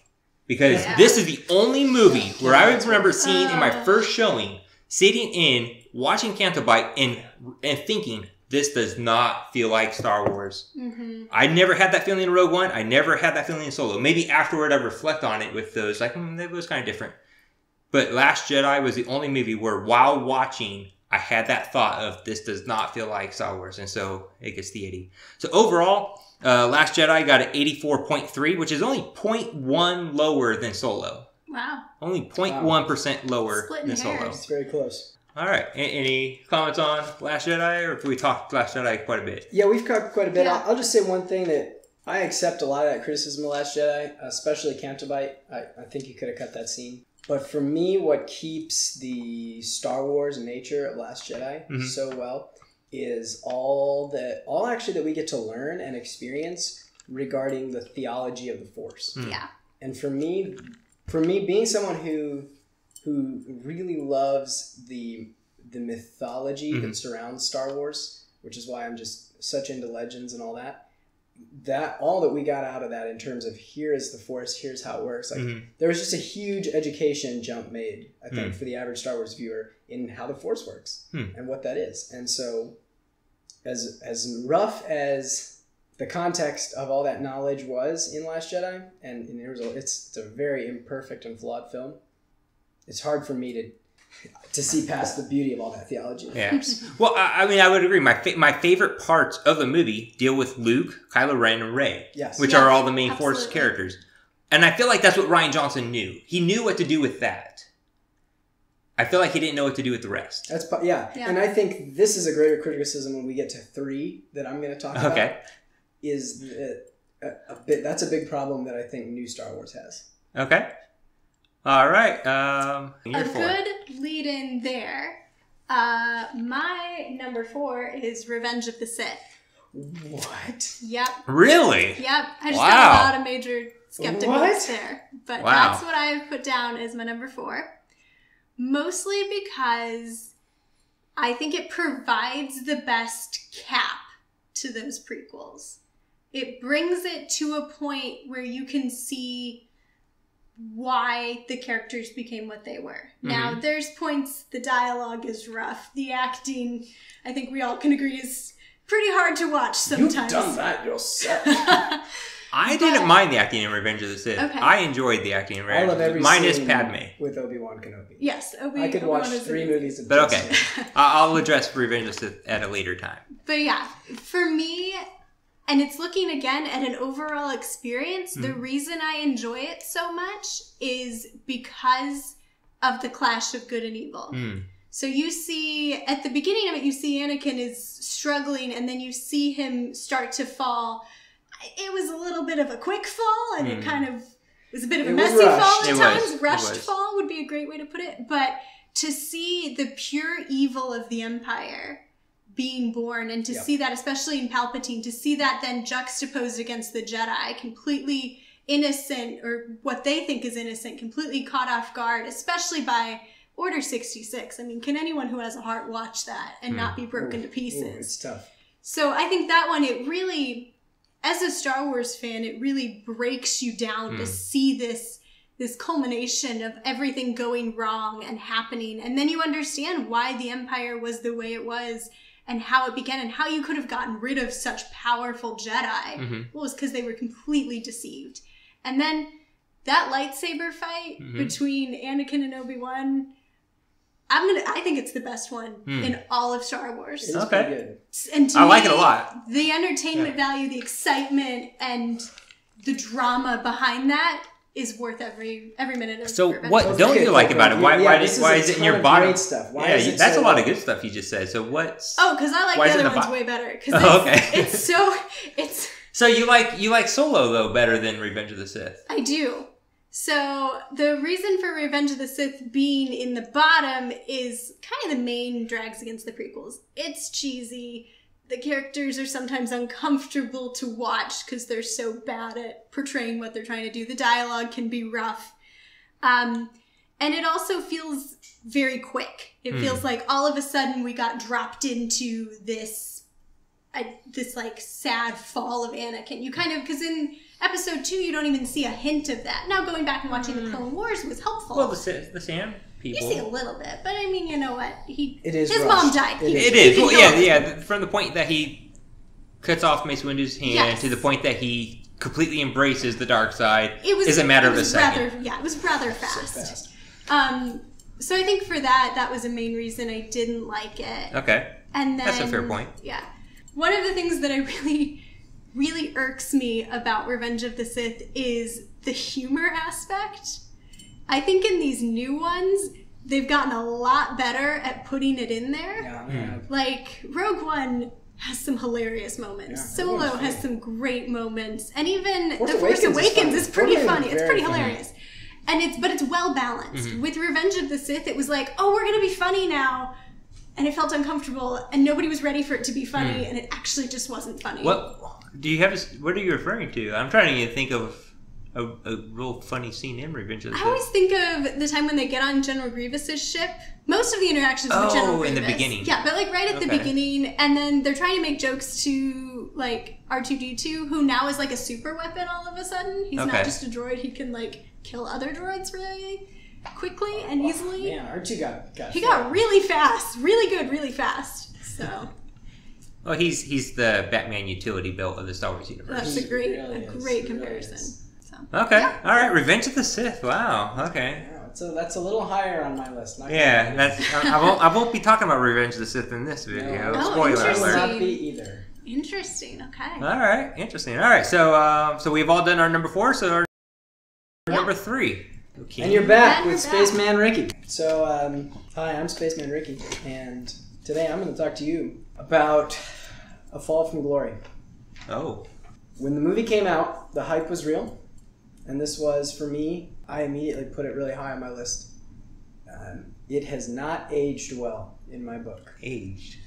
Because
Yeah.
this is the only movie where I would remember seeing in my
Uh.
first showing, sitting in, watching Canto Bight, and, and thinking, this does not feel like Star Wars.
hmm
I never had that feeling in Rogue One. I never had that feeling in Solo. Maybe afterward I reflect on it with those, like, hmm, it was kind of different. But Last Jedi was the only movie where while watching, I had that thought of this does not feel like Star Wars. And so it gets the 80. So overall, uh, Last Jedi got an 84.3, which is only 0.1 lower than Solo.
Wow.
Only 0.1% lower
Splitting
than Solo.
hairs.
It's very close.
All right. A- any comments on Last Jedi, or have we talked Last Jedi quite a bit?
Yeah, we've covered quite a bit.
Yeah.
I'll, I'll just say one thing that I accept a lot of that criticism of Last Jedi, especially Canto Bight. I, I think you could have cut that scene. But for me, what keeps the Star Wars nature of Last Jedi
Mhm.
so well is all that, all actually that we get to learn and experience regarding the theology of the Force.
Mm.
Yeah.
And for me, for me, being someone who who really loves the the mythology
Mhm.
that surrounds Star Wars, which is why I'm just such into legends and all that. That all that we got out of that in terms of here is the Force, here's how it works. Like
Mhm.
there was just a huge education jump made, I think,
Hmm.
for the average Star Wars viewer in how the Force works
Hmm.
and what that is. And so, as as rough as the context of all that knowledge was in Last Jedi, and, and it was a, it's, it's a very imperfect and flawed film. It's hard for me to to see past the beauty of all that theology.
Yeah. Well, I, I mean, I would agree. My fa- my favorite parts of the movie deal with Luke, Kylo Ren, and Rey,
Yes.
which
Yeah,
are all the main Force characters. And I feel like that's what Rian Johnson knew. He knew what to do with that. I feel like he didn't know what to do with the rest.
That's yeah.
Yeah.
and I think this is a greater criticism when we get to three that I'm going to talk about.
Okay.
is that a, a bit that's a big problem that I think new Star Wars has.
Okay. All right. Um,
A
four.
good lead in there. Uh, my number four is Revenge of the Sith.
What?
Yep.
Really?
Yep. I just
Wow.
got a lot of major skepticals
What?
there. But
Wow.
that's what I put down as my number four. Mostly because I think it provides the best cap to those prequels. It brings it to a point where you can see why the characters became what they were. Mm-hmm. Now, there's points the dialogue is rough. The acting, I think we all can agree, is pretty hard to watch sometimes.
You've done that yourself.
I didn't mind the acting in Revenge of the Sith.
Okay.
I enjoyed the acting in
I
Revenge.
love every
Minus
scene
Padme.
with Obi Wan Kenobi.
yes, Obi- Wan.
I could
Obi-Wan
watch three
amazing.
movies of
But okay. I- I'll address Revenge of the Sith at a later time.
But yeah, for me, and it's looking again at an overall experience, the
Mhm.
reason I enjoy it so much is because of the clash of good and evil.
Hmm.
So you see at the beginning of it, you see Anakin is struggling, and then you see him start to fall. It was a little bit of a quick fall, and it
Mm.
kind of was a bit of a
It was
messy fall at
It
times.
It
Rushed fall would be a great way to put it. But to see the pure evil of the Empire being born, and to
Yep.
see that, especially in Palpatine, to see that then juxtaposed against the Jedi, completely innocent, or what they think is innocent, completely caught off guard, especially by Order 66. I mean, can anyone who has a heart watch that and
Hmm.
not be broken to
Ooh,
pieces?
it's tough.
So I think that one, it really, as a Star Wars fan, it really breaks you down to
Mm.
see this this culmination of everything going wrong and happening, and then you understand why the Empire was the way it was and how it began and how you could have gotten rid of such powerful Jedi.
Mhm.
Well, it was because they were completely deceived, and then that lightsaber fight
Mhm.
between Anakin and Obi Wan. I'm gonna. I think it's the best one
Hmm.
in all of Star Wars.
It is
Okay.
pretty good.
And to
I like it a lot.
The entertainment value, the excitement, and the drama behind that is worth every every minute of.
So
Revenge
what
of
don't
Sith.
you like about it? Why
Yeah,
why,
this
did,
is
why
a
is it in your
of
bottom?
great stuff. Why
yeah,
is it
that's
so
a lot of good stuff you just said. So what's
Oh, because I like the other
the
ones
bo-
way better. Because
Oh,
it's,
okay.
it's so it's.
so you like you like Solo though better than Revenge of the Sith?
I do. So the reason for Revenge of the Sith being in the bottom is kind of the main drags against the prequels. It's cheesy. The characters are sometimes uncomfortable to watch because they're so bad at portraying what they're trying to do. The dialogue can be rough. Um, and it also feels very quick. It
Hmm.
feels like all of a sudden we got dropped into this uh, this like sad fall of Anakin. You kind of because in episode two you don't even see a hint of that. Now going back and watching the Clone Wars was helpful.
Hmm. Well, the the Sam
you see a little bit, but I mean, you know what? He
It is
his
rushed.
mom died.
It
He-
is.
It
he
is.
can
Well, yeah, yeah. From the point that he cuts off Mace Windu's hand
Yes.
to the point that he completely embraces the dark side
It was
is a matter
it
of a
was
second.
Rather, yeah, it was rather
So
fast.
fast.
Um, so I think for that, that was a main reason I didn't like it.
Okay.
And then
That's a fair point.
Yeah. One of the things that I really, really irks me about Revenge of the Sith is the humor aspect. I think in these new ones, they've gotten a lot better at putting it in there.
Yeah,
Hmm.
yeah.
Like Rogue One has some hilarious moments.
Yeah,
Solo has some great moments, and even
Force
The Force
Awakens is
Awakens
funny.
is, pretty
Force
funny.
is
It's
very
pretty
funny.
hilarious, and it's but it's well balanced.
Mm-hmm.
With Revenge of the Sith, it was like, oh, we're gonna be funny now. And it felt uncomfortable, and nobody was ready for it to be funny, and it actually just wasn't funny.
Hmm. What do you have? a s- What are you referring to? I'm trying to think of a, a real funny scene in Revenge of the Sith.
I always think of the time when they get on General Grievous's ship. Most of the interactions with
Oh,
General
in the beginning.
Yeah, but like right at the beginning, and then they're trying to make jokes to like R two D two, who now is like a super weapon all of a sudden. He's
Okay.
not just a droid; he can like kill other droids really quickly and easily.
Yeah, R2 got, got
He got really fast, really good, really fast. So
Well, he's he's the Batman utility belt of the Star Wars universe.
that's a great,
really
a great
He really
comparison.
is.
So
Okay.
Yeah.
All right. Revenge of the Sith. Wow. Okay.
Yeah, so that's a little higher on my list. Not
Yeah. That's. I, I won't. I won't be talking about Revenge of the Sith in this video.
No.
Oh,
Spoiler
I will
interesting.
alert.
not be either.
interesting. Okay.
All right. Interesting. All right. So, um, so we've all done our number four. So our
Yeah.
number three. Okay.
And you're back
And
with
back.
Spaceman Ricky. So, um, hi, I'm Spaceman Ricky, and today I'm going to talk to you about A Fall from Glory.
Oh.
When the movie came out, the hype was real, and this was, for me, I immediately put it really high on my list. Um, it has not aged well in my book.
Aged.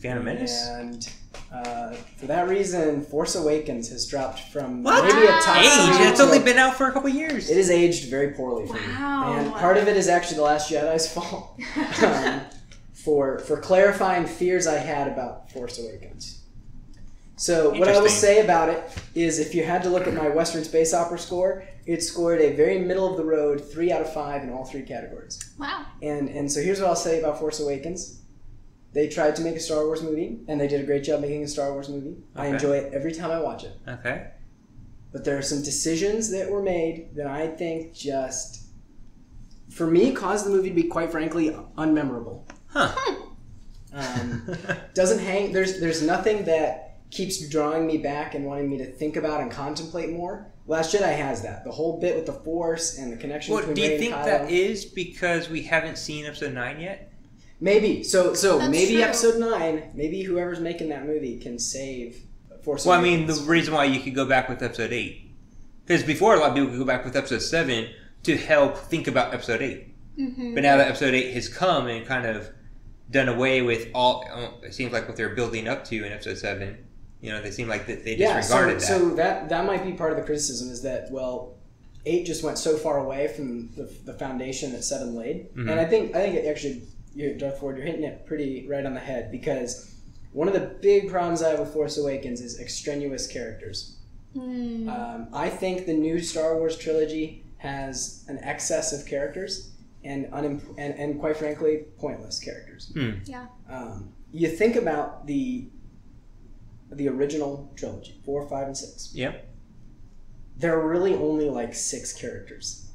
Phantom Menace.
And uh, for that reason, Force Awakens has dropped from
What?
maybe a top
Aged.
three
It's only been out for a couple years.
It is aged very poorly for
Wow.
me, and part of it is actually the Last Jedi's fault um, for for clarifying fears I had about Force Awakens. So what I will say about it is, if you had to look at my Western Space Opera score, it scored a very middle of the road three out of five in all three categories.
Wow.
And and so here's what I'll say about Force Awakens. They tried to make a Star Wars movie, and they did a great job making a Star Wars movie. I enjoy it every time I watch it.
Okay.
But there are some decisions that were made that I think just, for me, caused the movie to be quite frankly unmemorable.
Huh.
Um, doesn't hang. There's there's nothing that keeps drawing me back and wanting me to think about and contemplate more. Last Jedi has that. The whole bit with the Force and the connection
well,
between
do you
Rey
think
and Kylo.
that is because we haven't seen Episode Nine yet?
maybe so so
That's
maybe
true.
Episode nine. Maybe whoever's making that movie can save Force.
Well, I mean, the reason why you could go back with Episode Eight, because before a lot of people could go back with Episode Seven to help think about Episode 8
Mm-hmm.
But now that Episode Eight has come and kind of done away with all, it seems like what they're building up to in Episode Seven. You know, they seem like that they
yeah, so,
disregarded that.
so that that might be part of the criticism is that well, eight just went so far away from the, the foundation that seven laid,
Mhm.
and I think I think it actually, you're, Darth Ford, you're hitting it pretty right on the head because one of the big problems I have with Force Awakens is extraneous characters.
Mm.
Um, I think the new Star Wars trilogy has an excess of characters and, unim- and and quite frankly, pointless characters.
Hmm.
Yeah.
Um, you think about the the original trilogy, four, five, and six.
Yep.
There are really only like six characters.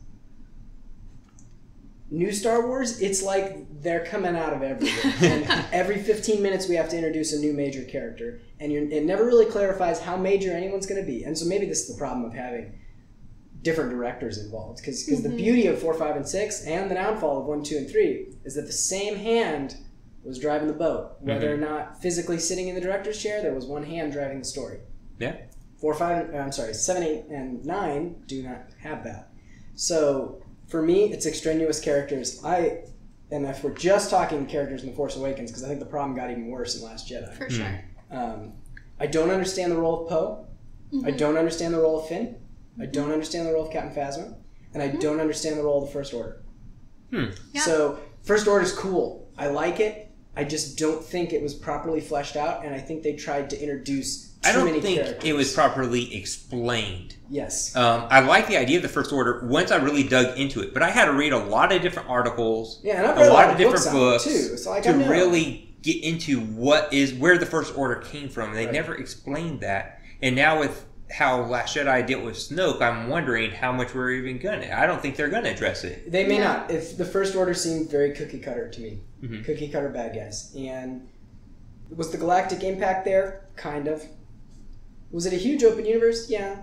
new Star Wars, it's like they're coming out of everywhere. and every 15 minutes, we have to introduce a new major character, and you're, it never really clarifies how major anyone's going to be. And so maybe this is the problem of having different directors involved, because the mm-hmm. beauty of four, five, and six, and the downfall of one, two, and three, is that the same hand was driving the boat, mm-hmm. whether or not physically sitting in the director's chair. There was one hand driving the story.
Yeah.
Four, five, I'm sorry, seven, eight, and nine do not have that. So for me, it's extraneous characters. I, and if we're just talking characters in The Force Awakens, because I think the problem got even worse in Last Jedi.
For sure. Mm-hmm.
Um, I don't understand the role of Poe. I mm-hmm. don't understand the role of Finn. I don't understand the role of Captain Phasma, and I don't understand the role of the First Order.
Hmm.
Yeah.
So First Order is cool. I like it. I just don't think it was properly fleshed out, and I think they tried to introduce too
I don't
many
think
characters.
it was properly explained.
Yes.
Um, I like the idea of the First Order once I really dug into it, but I had to read a lot of different articles,
Yeah, and I've read
a
read
lot of different
books,
books
too. So like
to really get into what is where the First Order came from. They
Right.
never explained that, and now with how Last Jedi dealt with Snoke, I'm wondering how much we're even gonna. I don't think they're gonna address it.
They may
Yeah.
not. If the first order seemed very cookie cutter to me,
Mhm.
cookie cutter bad guys, and was the galactic impact there? Kind of. Was it a huge open universe? Yeah.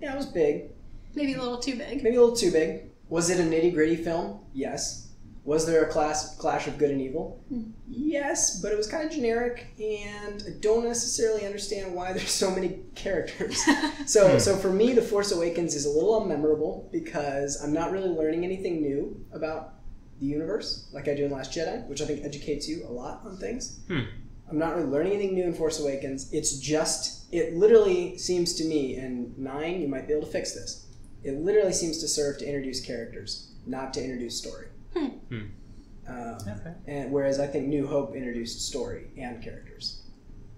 Yeah, it was big.
Maybe a little too big.
Maybe a little too big. Was it a nitty gritty film? Yes. Was there a class clash of good and evil? Yes, but it was kind of generic, and I don't necessarily understand why there's so many characters. So,
Hmm.
so for me, The Force Awakens is a little unmemorable because I'm not really learning anything new about the universe like I do in Last Jedi, which I think educates you a lot on things.
Hmm.
I'm not really learning anything new in Force Awakens. It's just, it literally seems to me, and nine, you might be able to fix this. It literally seems to serve to introduce characters, not to introduce story.
Hmm.
Hmm.
Um,
Okay.
and whereas I think New Hope introduced story and characters.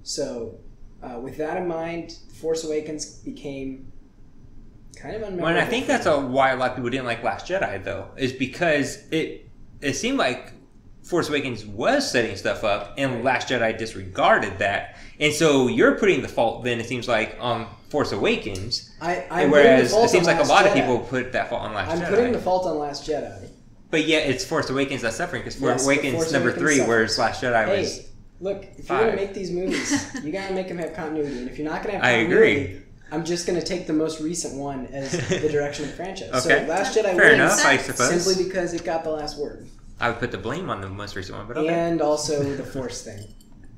So, uh, with that in mind, Force Awakens became kind of unmemorable.
Well, and I think that's a, why a lot of people didn't like Last Jedi, though, is because it it seemed like Force Awakens was setting stuff up, and Last Jedi disregarded that, and so you're putting the fault. Then it seems like on Force Awakens,
I, I'm putting the
whereas
fault
it seems
on
like a
Last
lot of people put that fault on Last Jedi.
I'm
Jedi.
putting the fault on Last Jedi.
But yet it's Force Awakens that's suffering because Force
Yes, the
Awakens
Force
number
Awakens
three,
suffers.
whereas Last Jedi
Hey,
was.
look, if you're gonna make these movies, you gotta make them have continuity. And if you're not gonna have continuity, I
agree.
I'm just gonna take the most recent one as the direction of the franchise.
Okay.
So Last Jedi
Fair
wins
enough, I
Sense.
suppose.
simply because it got the last word.
I would put the blame on the most recent one, but okay.
and also the Force thing.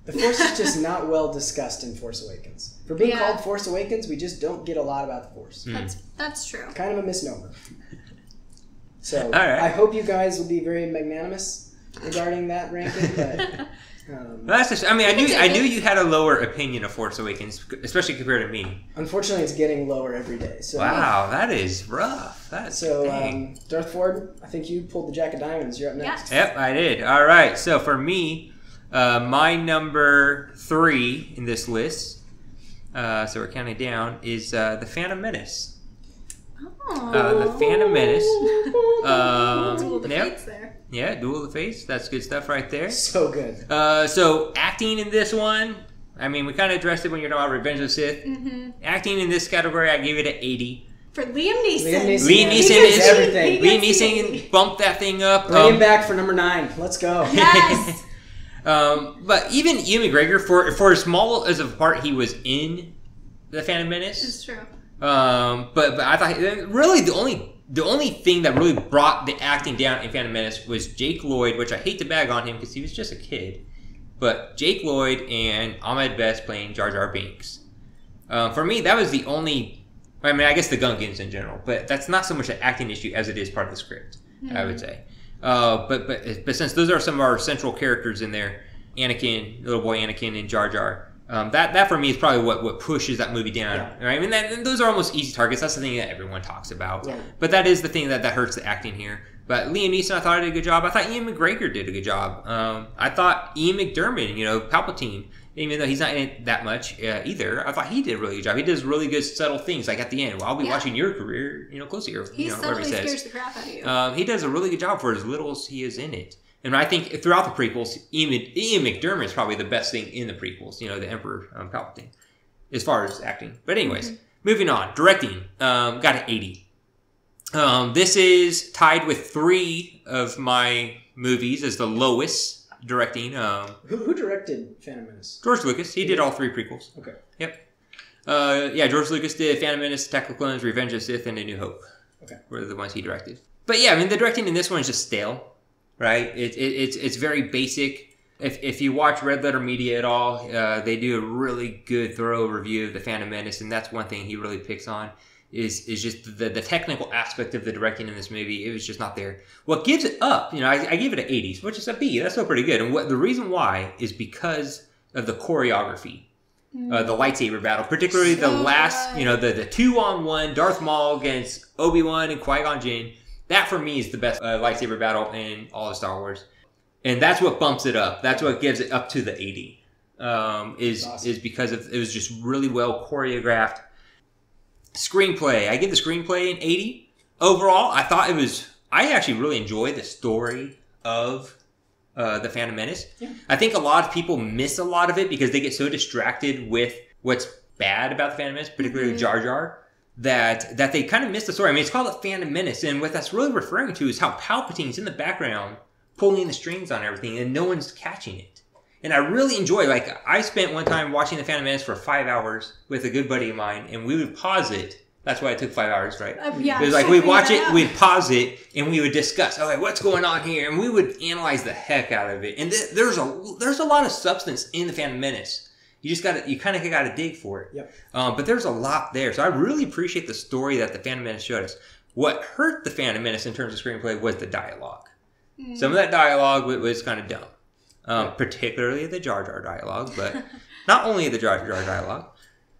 The Force is just not well discussed in Force Awakens. For being
Yeah.
called Force Awakens, we just don't get a lot about the Force.
Hmm.
That's that's true.
Kind of a misnomer. So
right.
I hope you guys will be very magnanimous regarding that ranking, but um,
Well, that's just, I mean, I knew I knew you had a lower opinion of Force Awakens, especially compared to me.
unfortunately, it's getting lower every day. So
Wow, that is rough. That's
So
dang.
um, Darth Ford, I think you pulled the Jack of Diamonds. You're up next. Yeah.
Yep, I did. All right. So for me, uh, my number three in this list, uh, so we're counting down, is uh, the Phantom Menace.
Oh.
Uh, the Phantom Menace. Um,
Duel of the
yep.
Fates there.
Yeah, Duel of the Fates. That's good stuff right there.
So good.
Uh, so acting in this one, I mean, we kind of addressed it when you're talking about Revenge of the Sith.
hmm
Acting in this category, I gave it an 80.
For Liam Neeson.
Liam Neeson,
Liam Neeson is-
everything.
He
Liam Neeson
80.
bumped that thing up.
Bring
Um,
him back for number nine. Let's go.
Yes.
Um, but even Ewan McGregor, for for as small as a part he was in the Phantom Menace,
it's true.
Um, but but I thought really the only the only thing that really brought the acting down in Phantom Menace was Jake Lloyd, which I hate to bag on him because he was just a kid, but Jake Lloyd and Ahmed Best playing Jar Jar Binks. Um, for me, that was the only. I mean, I guess the Gungans in general, but that's not so much an acting issue as it is part of the script. I would say. Uh, but but but since those are some of our central characters in there, Anakin, little boy Anakin, and Jar Jar, um, that that for me is probably what, what pushes that movie down.
Yeah.
Right? I mean, that, those are almost easy targets. That's the thing that everyone talks about.
Yeah.
But that is the thing that, that hurts the acting here. But Liam Neeson, I thought did a good job. I thought Ewan McGregor did a good job. Um, I thought Ian McDiarmid, you know, Palpatine, even though he's not in it that much uh, either, I thought he did a really good job. He does really good subtle things. Like at the end, well, I'll be
Yeah.
watching your career, you know, closely, or
He
you know, whatever he says.
scares the crap out of you.
Um, he does a really good job for as little as he is in it. And I think throughout the prequels, Ian, Ian McDiarmid is probably the best thing in the prequels. You know, the Emperor um, Palpatine, as far as acting. But anyways, moving on. Directing um, got an eighty. Um, this is tied with three of my movies as the lowest directing. Um,
Who, who directed Phantom Menace?
George Lucas, he did all three prequels.
Okay.
Yep. Uh, yeah, George Lucas did Phantom Menace, Attack of the Clones, Revenge of the Sith, and A New Hope.
Okay.
Were the ones he directed. But yeah, I mean, the directing in this one is just stale, right? It, it, it's it's very basic. If, if you watch Red Letter Media at all, uh, they do a really good, thorough review of the Phantom Menace, and that's one thing he really picks on is is just the, the technical aspect of the directing in this movie. It was just not there. What gives it up, you know, I, I gave it an 80s, which is a B. That's still pretty good. And what the reason why is because of the choreography. Uh, the lightsaber battle, particularly the last, you know, the, the two on one Darth Maul against Obi Wan and Qui Gon Jinn. That for me is the best uh, lightsaber battle in all of Star Wars, and that's what bumps it up. That's what gives it up to the eighty. Um, is
Awesome.
is because of it was just really well choreographed. Screenplay, I give the screenplay an eighty. Overall, I thought it was. I actually really enjoy the story of uh, the Phantom Menace.
Yeah.
I think a lot of people miss a lot of it because they get so distracted with what's bad about the Phantom Menace, particularly
Mhm.
Jar Jar, that that they kind of miss the story. I mean, it's called the Phantom Menace, and what that's really referring to is how Palpatine's in the background pulling the strings on everything, and no one's catching it. And I really enjoy. Like I spent one time watching the Phantom Menace for five hours with a good buddy of mine, and we would pause it. That's why it took five hours, right?
Uh, yeah,
It was like we'd watch it, we'd pause it, and we would discuss. Okay, what's going on here? And we would analyze the heck out of it. And th- there's a there's a lot of substance in the Phantom Menace. You just got to you kind of got to dig for it.
Yep.
Um, but there's a lot there, so I really appreciate the story that the Phantom Menace showed us. What hurt the Phantom Menace in terms of screenplay was the dialogue.
Mm.
Some of that dialogue wa- was kind of dumb, um, particularly the Jar Jar dialogue, but not only the Jar Jar dialogue,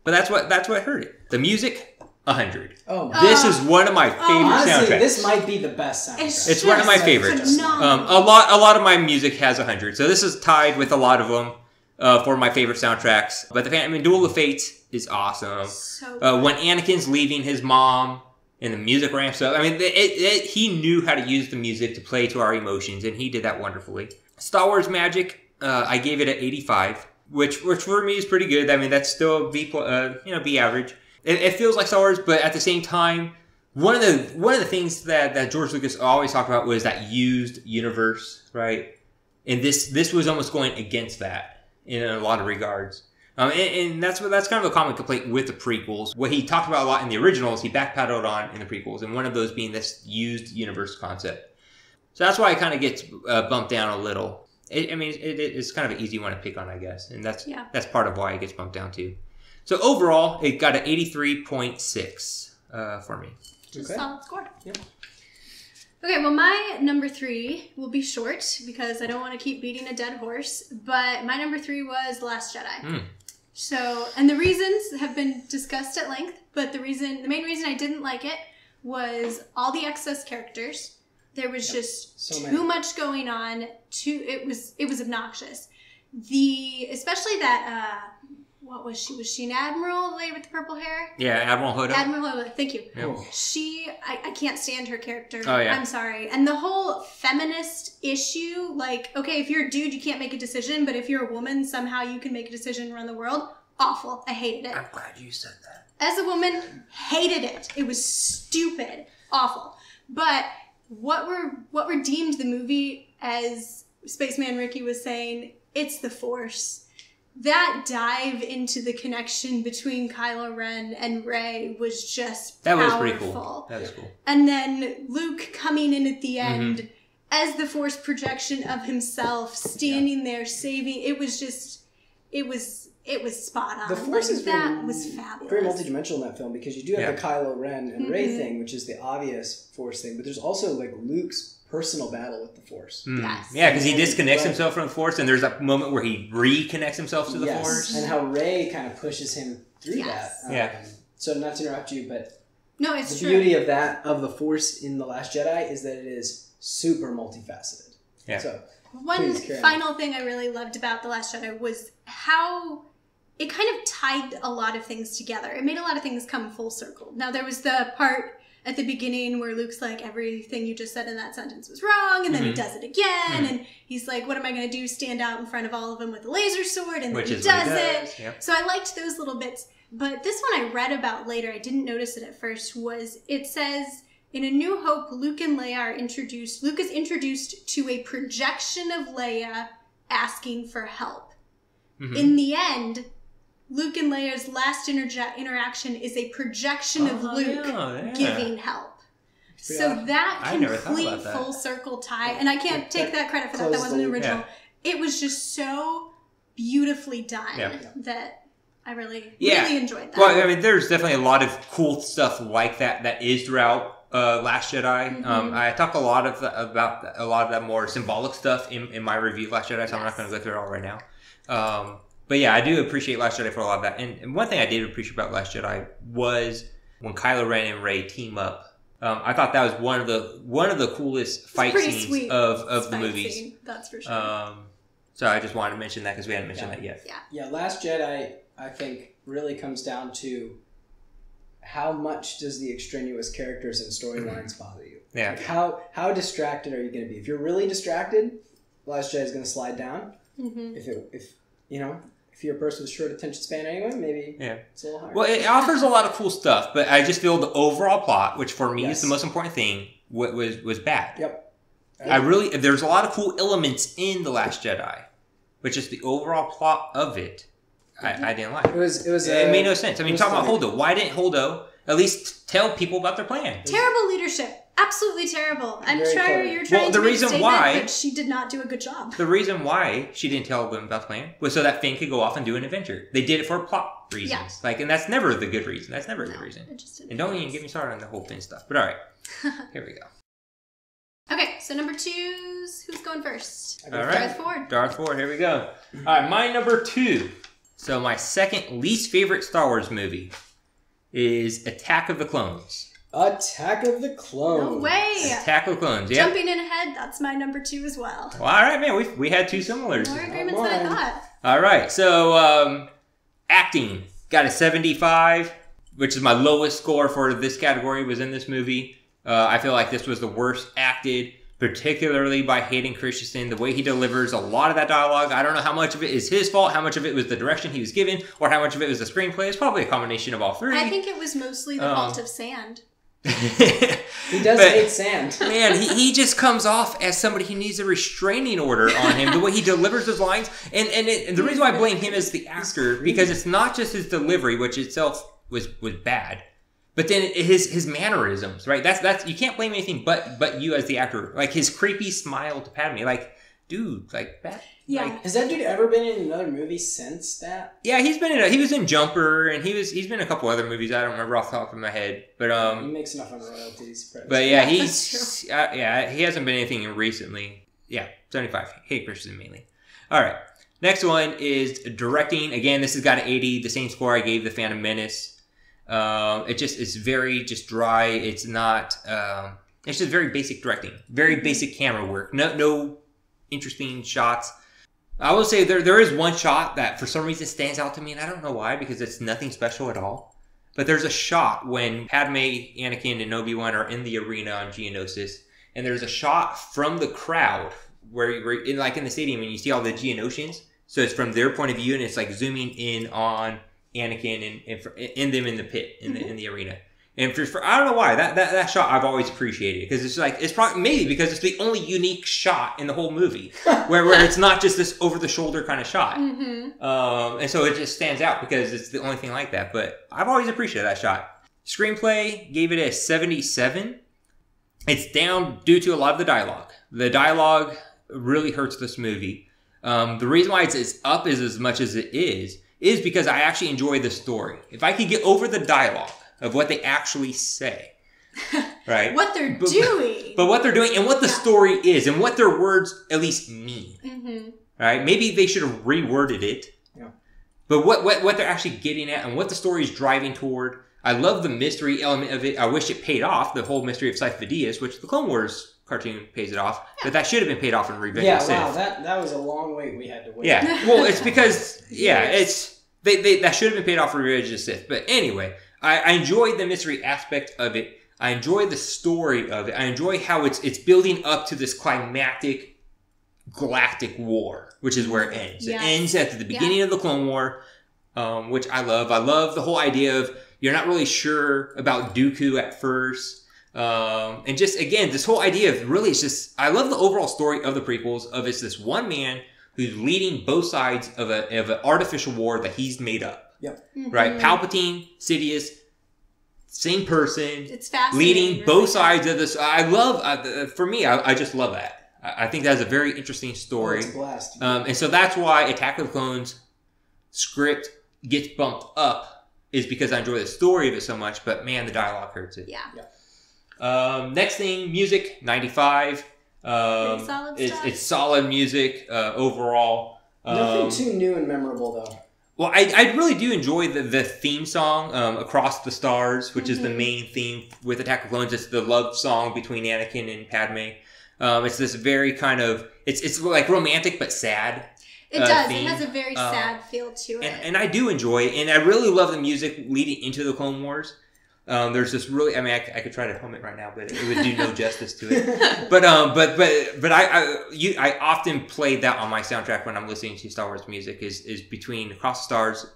but that's what that's what hurt it. The music, hundred.
Oh, my.
This
Uh,
is one of my favorite
honestly,
soundtracks.
this might be the best soundtrack.
It's,
It's one of my
just
favorites. Um, a lot, a lot of my music has hundred, so this is tied with a lot of them uh, for my favorite soundtracks. But the Phantom, I mean, Duel of Fates is awesome.
so
Uh, when Anakin's leaving his mom and the music ramps up, I mean, it, it, he knew how to use the music to play to our emotions, and he did that wonderfully. Star Wars Magic, uh, I gave it an 85, which which for me is pretty good. I mean, that's still B, uh, you know, B average. It, it feels like Star Wars, but at the same time, one of the one of the things that, that George Lucas always talked about was that used universe, right? And this this was almost going against that in a lot of regards. Um, and, and that's what that's kind of a common complaint with the prequels. What he talked about a lot in the originals, he backpedaled on in the prequels, and one of those being this used universe concept. So that's why it kind of gets uh, bumped down a little. It, I mean, it, it's kind of an easy one to pick on, I guess, and that's
Yeah.
that's part of why it gets bumped down too. So overall, it got an eighty-three point six uh, for me.
just
Okay.
solid score.
Yep.
Okay, well, my number three will be short because I don't want to keep beating a dead horse. But my number three was The Last Jedi.
Hmm.
So, and the reasons have been discussed at length. But the reason, the main reason I didn't like it was all the excess characters. There was just
So
too
many.
much going on. Too, it was it was obnoxious. The especially that uh, what was she? Was she an admiral, the lady with the purple hair?
Yeah, Admiral Holdo.
Admiral, Holdo, thank you.
Yep.
She, I, I can't stand her character.
Oh, yeah.
I'm sorry. And the whole feminist issue, like, okay, if you're a dude, you can't make a decision, but if you're a woman, somehow you can make a decision and run the world. Awful. I hated it.
I'm glad you said that.
As a woman, hated it. It was stupid. Awful. But what were what redeemed the movie, as Spaceman Ricky was saying, it's the Force. That dive into the connection between Kylo Ren and Rey was just
That was pretty cool. That was cool.
And then Luke coming in at the
Mm-hmm.
end as the force projection of himself, standing there saving. It was just, it was, it was spot on.
The Force
Like,
is
that
very-
was fabulous.
very multidimensional in that film because you do have
Yeah.
the Kylo Ren and Rey
Mhm.
thing, which is the obvious Force thing, but there's also like Luke's personal battle with the Force.
Mm.
Yes.
Yeah, because he disconnects
Right.
himself from the Force, and there's a moment where he reconnects himself to the
yes,
Force.
and how Rey kind of pushes him through
Yes.
that.
Yeah.
So not to interrupt you, but
No, it's
the
true.
beauty of that of the Force in the Last Jedi is that it is super multifaceted.
Yeah.
So
One
Please, Karen.
final thing I really loved about The Last Jedi was how it kind of tied a lot of things together. It made a lot of things come full circle. Now, there was the part at the beginning where Luke's like, everything you just said in that sentence was wrong, and then he
Mhm.
does it again,
Mhm.
and he's like, what am I going to do? Stand out in front of all of them with a laser sword, and
Which
then he
is what
does it.
Yep.
So I liked those little bits. But this one I read about later, I didn't notice it at first, was it says In A New Hope, Luke and Leia are introduced. Luke is introduced to a projection of Leia asking for help.
Mhm.
In the end, Luke and Leia's last interja- interaction is a projection of
Oh,
Luke
yeah, yeah.
giving help.
Pretty
So that
I never thought
complete
that.
full circle tie, and I can't
That-
take that credit for that. That wasn't
the-
original.
Yeah.
It was just so beautifully done
Yeah.
that I really,
Yeah.
really enjoyed that.
Well, I mean, there's definitely a lot of cool stuff like that that is throughout uh, Last Jedi. Um,
Mhm.
I talk a lot of the, about the- a lot of that more symbolic stuff in, in my review of Last Jedi, so I'm not going to go through it all right now. Um, but yeah, I do appreciate Last Jedi for a lot of that. And, and one thing I did appreciate about Last Jedi was when Kylo Ren and Rey team up. Um, I thought that was one of the one of the coolest fight scenes
sweet
of, of the
Fight
movies.
scene, that's for sure.
Um, so I just wanted to mention that because we hadn't mentioned
Yeah.
that yet.
Yeah, yeah. Last Jedi, I think, really comes down to how much does the extraneous characters and storylines bother you?
Yeah.
Like how how distracted are you going to be? If you're really distracted, Last Jedi is going to slide down.
hmm
If it, if you know, if you're a person with short attention span anyway, maybe
Yeah.
it's a little hard.
Well, it offers a lot of cool stuff, but I just feel the overall plot, which for me
Yes.
is the most important thing, wa- was was bad.
Yep.
I really there's a lot of cool elements in the Last Jedi, but just the overall plot of it, I, I didn't like.
it was it was
It
uh,
made no sense. I mean,
it was
talking about
funny.
Holdo, why didn't Holdo at least tell people about their plan?
Terrible leadership. Absolutely terrible. I'm
Very
sure
clever.
you're trying
Well,
to
the
make a
reason
statement,
why-
but she did not do a good job.
The reason why she didn't tell them about the plan was so that Finn could go off and do an adventure. They did it for plot reasons.
Yeah.
Like, and that's never the good reason. That's never a
No,
good reason.
it just didn't
And don't even get me
sense.
started on the whole Finn stuff. But all right, here we go.
Okay, so number two's who's going first?
I go
All
first.
right.
Darth Ford.
Darth Ford, here we go. All right, my number two. So my second least favorite Star Wars movie is Attack of the Clones.
Attack of the Clones.
No way.
Attack of Clones. Yeah.
Jumping in ahead, that's my number two as well.
Well, all right, man. We we had two similars.
More agreements than I thought.
All right. So um, acting got a seventy-five, which is my lowest score for this category. Was in this movie. Uh, I feel like this was the worst acted, particularly by Hayden Christensen. The way he delivers a lot of that dialogue. I don't know how much of it is his fault, how much of it was the direction he was given, or how much of it was the screenplay. It's probably a combination of all three.
I think it was mostly the
Um,
fault of sand.
He does
But-
hate sand.
Man, he, he just comes off as somebody who needs a restraining order on him. The way he delivers his lines, and and, it, and the reason why I blame him as the actor because it's not just his delivery, which itself was was bad, but then his his mannerisms. Right? That's that's you can't blame anything but but you as the actor. Like his creepy smile to Padme. Like, dude, like that.
Yeah.
like-
Has that dude ever been in another movie since that?
yeah, he's been in a, he was in Jumper, and he was he's been in a couple other movies. I don't remember off the top of my head, but um,
he makes enough on royalties.
But yeah,
Yeah,
he's uh, yeah he hasn't been anything recently. Yeah, seventy five. Hayden Christensen mainly. All right, next one is directing. Again, this has got an eighty, the same score I gave the Phantom Menace. Um, it just is very just dry. It's not. Um, it's just very basic directing, very basic camera work. No no interesting shots. I will say there there is one shot that for some reason stands out to me, and I don't know why because it's nothing special at all. But there's a shot when Padme, Anakin, and Obi Wan are in the arena on Geonosis, and there's a shot from the crowd where you're in like in the stadium, and you see all the Geonosians. So it's from their point of view, and it's like zooming in on Anakin and, and in them in the pit in the mm-hmm. in the arena. And for, for I don't know why that, that that shot I've always appreciated because it's like it's probably maybe because it's the only unique shot in the whole movie where where it's not just this over the shoulder kind of shot.
Mm-hmm.
Um, and so it just stands out because it's the only thing like that. But I've always appreciated that shot. Screenplay gave it a 77. It's down due to a lot of the dialogue. The dialogue really hurts this movie. Um, the reason why it's, it's up is as much as it is, is because I actually enjoy the story. If I could get over the dialogue of what they actually say, right?
What they're
But-
doing.
But what they're doing and what the
Yeah.
story is and what their words at least mean
mm-hmm.
right? Maybe they should have reworded it.
Yeah.
But what, what what they're actually getting at and what the story is driving toward, I love the mystery element of it. I wish it paid off the whole mystery of Sifo-Dyas, which the Clone Wars cartoon pays it off. But that should have been paid off in Revenge
Yeah,
of the Sith.
wow, that that was a long wait we had to wait.
Yeah. Well, it's because yeah,
Years.
it's they, they that should have been paid off for Revenge of the Sith. But anyway, I, I enjoyed the mystery aspect of it. I enjoy the story of it. I enjoy how it's it's building up to this climactic galactic war, which is where it ends.
Yes.
It ends at the beginning of the Clone War, um, which I love. I love the whole idea of you're not really sure about Dooku at first. Um, and just again, this whole idea of really, it's just I love the overall story of the prequels. Of it's this one man who's leading both sides of a of an artificial war that he's made up.
Mhm.
Right, Palpatine, Sidious, same person,
It's fascinating.
leading both sides of this. I love. Uh, for me, I, I just love that. I, I think that's a very interesting
Oh,
story.
it's a blast.
Um, and so that's why Attack of the Clones script gets bumped up is because I enjoy the story of it so much. But man, the dialogue hurts it.
Yeah.
Um, next thing, music, 95. Um,
solid
it's, it's solid music uh, overall.
Nothing
Um,
too new and memorable though.
Well, I, I really do enjoy the, the theme song, um, Across the Stars, which is the
Mhm.
main theme with Attack of the Clones. It's the love song between Anakin and Padme. Um, it's this very kind of, it's, it's like romantic but sad.
It
uh,
does.
theme.
It has a very
Uh,
sad feel to it.
and, and I do enjoy it, and I really love the music leading into the Clone Wars. Um, there's this really, I mean, I could try to hum it right now, but it would do no justice to it. But um, but but but I I, you, I often play that on my soundtrack when I'm listening to Star Wars music. Is is between Across the Stars,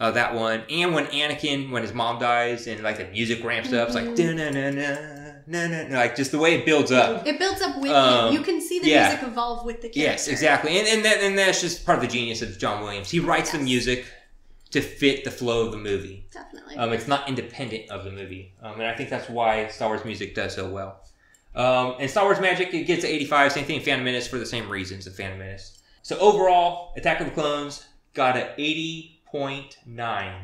uh, that one, and when Anakin when his mom dies and like the music ramps up, it's like
Mhm.
na na na na na like just the way it builds up.
it builds up with
Um,
him. You can see the
yeah.
music evolve with the character.
Yes, exactly, and and that, and that's just part of the genius of John Williams. He writes the music to fit the flow of the movie.
Definitely.
Um, it's not independent of the movie, um, and I think that's why Star Wars music does so well. Um, and Star Wars Magic, it gets an 85. Same thing, Phantom Menace for the same reasons. The Phantom Menace. So overall, Attack of the Clones got an 80.9.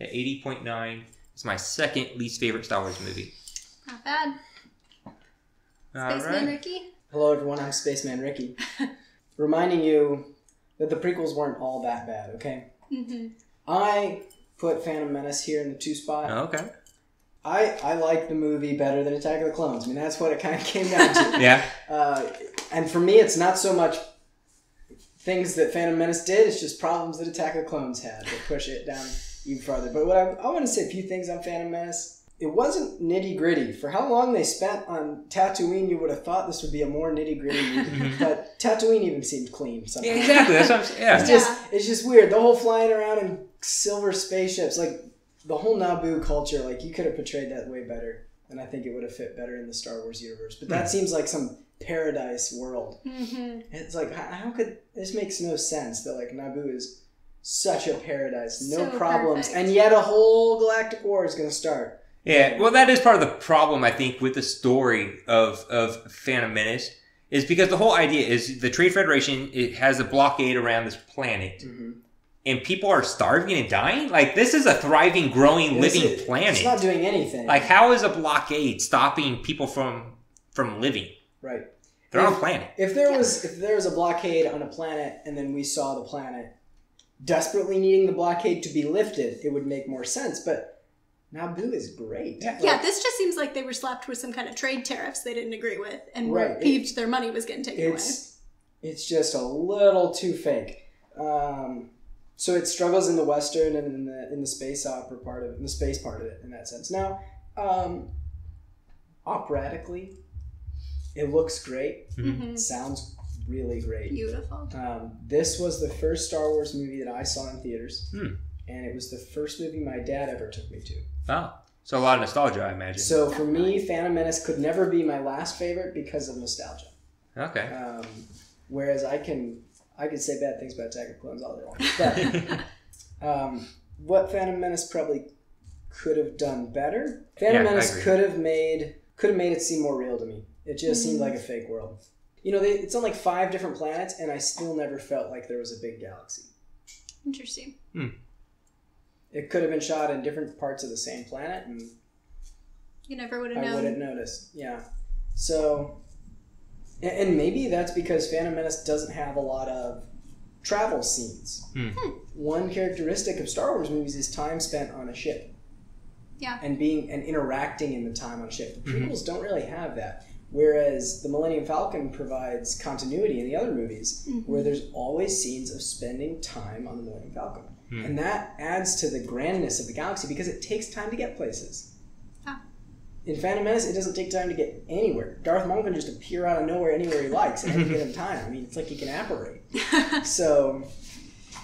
At 80.9, it's my second least favorite Star Wars movie.
Not bad.
All
Spaceman
right.
Ricky.
Hello everyone, I'm Spaceman Ricky. Reminding you that the prequels weren't all that bad, okay?
hmm
I put Phantom Menace here in the two spot.
Oh, okay.
I, I like the movie better than Attack of the Clones. I mean, that's what it kind of came down to.
Yeah.
Uh, and for me, it's not so much things that Phantom Menace did, it's just problems that Attack of the Clones had that push it down even farther. But what I, I want to say a few things on Phantom Menace. It wasn't nitty gritty. For how long they spent on Tatooine, you would have thought this would be a more nitty gritty movie. but Tatooine even seemed clean somehow.
Yeah, exactly. That's what I'm. Yeah.
It's just it's just weird. The whole flying around in silver spaceships, like the whole Naboo culture, like you could have portrayed that way better, and I think it would have fit better in the Star Wars universe. But that
Hmm.
seems like some paradise world.
hmm
It's like how, how could this makes no sense that like Naboo is such a paradise, no
So
problems,
perfect.
and yet a whole galactic war is going to start.
Yeah, well, that is part of the problem I think with the story of of Phantom Menace is because the whole idea is the Trade Federation it has a blockade around this planet,
Mm-hmm.
And people are starving and dying. Like this is a thriving, growing, living
it's,
planet.
It's not doing anything.
like how is a blockade stopping people from from living?
right.
They're on a planet.
If there was if there was a blockade on a planet and then we saw the planet desperately needing the blockade to be lifted, it would make more sense. But Naboo is great.
Yeah.
Yeah, this just seems like they were slapped with some kind of trade tariffs they didn't agree with, and were
Right.
peeved their money was getting taken away.
it's it's just a little too fake. Um, so it struggles in the western and in the in the space opera part of it, in the space part of it in that sense. Now, um, operatically, it looks great.
Mhm.
Mhm.
Sounds really great.
Beautiful.
Um, this was the first Star Wars movie that I saw in theaters,
Hmm.
and it was the first movie my dad ever took me to.
Oh, so a lot of nostalgia, I imagine.
So for me, Phantom Menace could never be my last favorite because of nostalgia.
okay.
Um, whereas I can I could say bad things about Attack of Clones all day long, but um, what Phantom Menace probably could have done better. Phantom
Yeah,
Menace could have made could have made it seem more real to me. It just seemed like a fake world. You know, they, it's on like five different planets, and I still never felt like there was a big galaxy.
Interesting.
It could have been shot in different parts of the same planet, and
You never would have
I wouldn't
known.
notice. Yeah. So, and, and maybe that's because Phantom Menace doesn't have a lot of travel scenes.
Hmm.
One characteristic of Star Wars movies is time spent on a ship.
Yeah.
And being and interacting in the time on a ship. The
Mhm.
prequels don't really have that. Whereas the Millennium Falcon provides continuity in the other movies,
Mhm.
where there's always scenes of spending time on the Millennium Falcon.
Hmm.
And that adds to the grandness of the galaxy because it takes time to get places. In Phantom Menace, it doesn't take time to get anywhere. Darth Maul can just appear out of nowhere anywhere he likes and doesn't give him time. I mean, it's like he can apparate. So,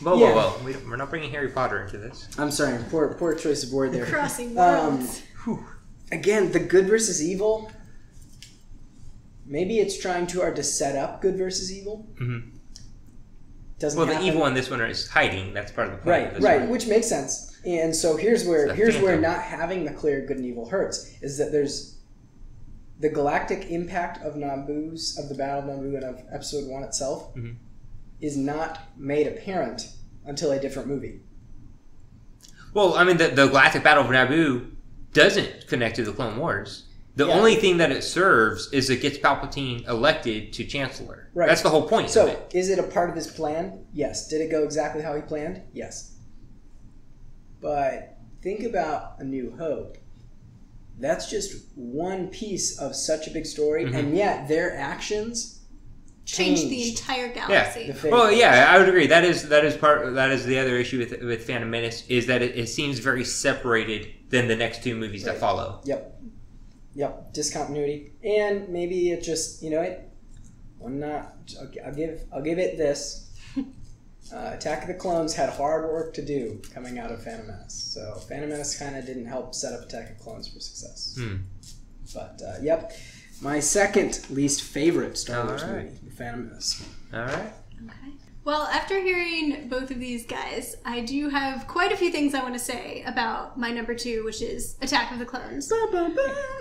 Whoa,
Yeah.
whoa, whoa! We, we're not bringing Harry Potter into this.
I'm sorry, poor poor choice of word there.
Crossing
Um,
worlds.
again, the good versus evil. Maybe it's trying too hard to set up good versus evil.
Mhm.
Doesn't
Well, the evil in this one is hiding. That's part of the point. of
Right,
this
right,
one.
which makes sense. And so here's where here's where not having the clear good and evil hurts is that there's the galactic impact of Naboo's of the Battle of Naboo and of Episode One itself
Mhm.
is not made apparent until a different movie.
Well, I mean, the, the Galactic Battle of Naboo doesn't connect to the Clone Wars. The
Yeah.
only thing that it serves is it gets Palpatine elected to Chancellor.
Right.
That's the whole point of
So
it.
is it a part of his plan? Yes. Did it go exactly how he planned? Yes. But think about A New Hope. That's just one piece of such a big story,
Mhm.
and yet their actions
Changed
changed,
the entire galaxy.
the.
Well, yeah, I would agree. That is that is part. That is the other issue with with Phantom Menace is that it, it seems very separated than the next two movies that follow.
Yep. Yep. Discontinuity, and maybe it just you know it. I'm not. I'll, I'll give. I'll give it this. Uh, Attack of the Clones had hard work to do coming out of Phantom Menace, so Phantom Menace kind of didn't help set up Attack of the Clones for success.
Hmm.
But uh, yep, my second least favorite Star Wars
Alright.
movie, Phantom Menace.
All right.
Okay. Well, after hearing both of these guys, I do have quite a few things I want to say about my number two, which is Attack of the Clones.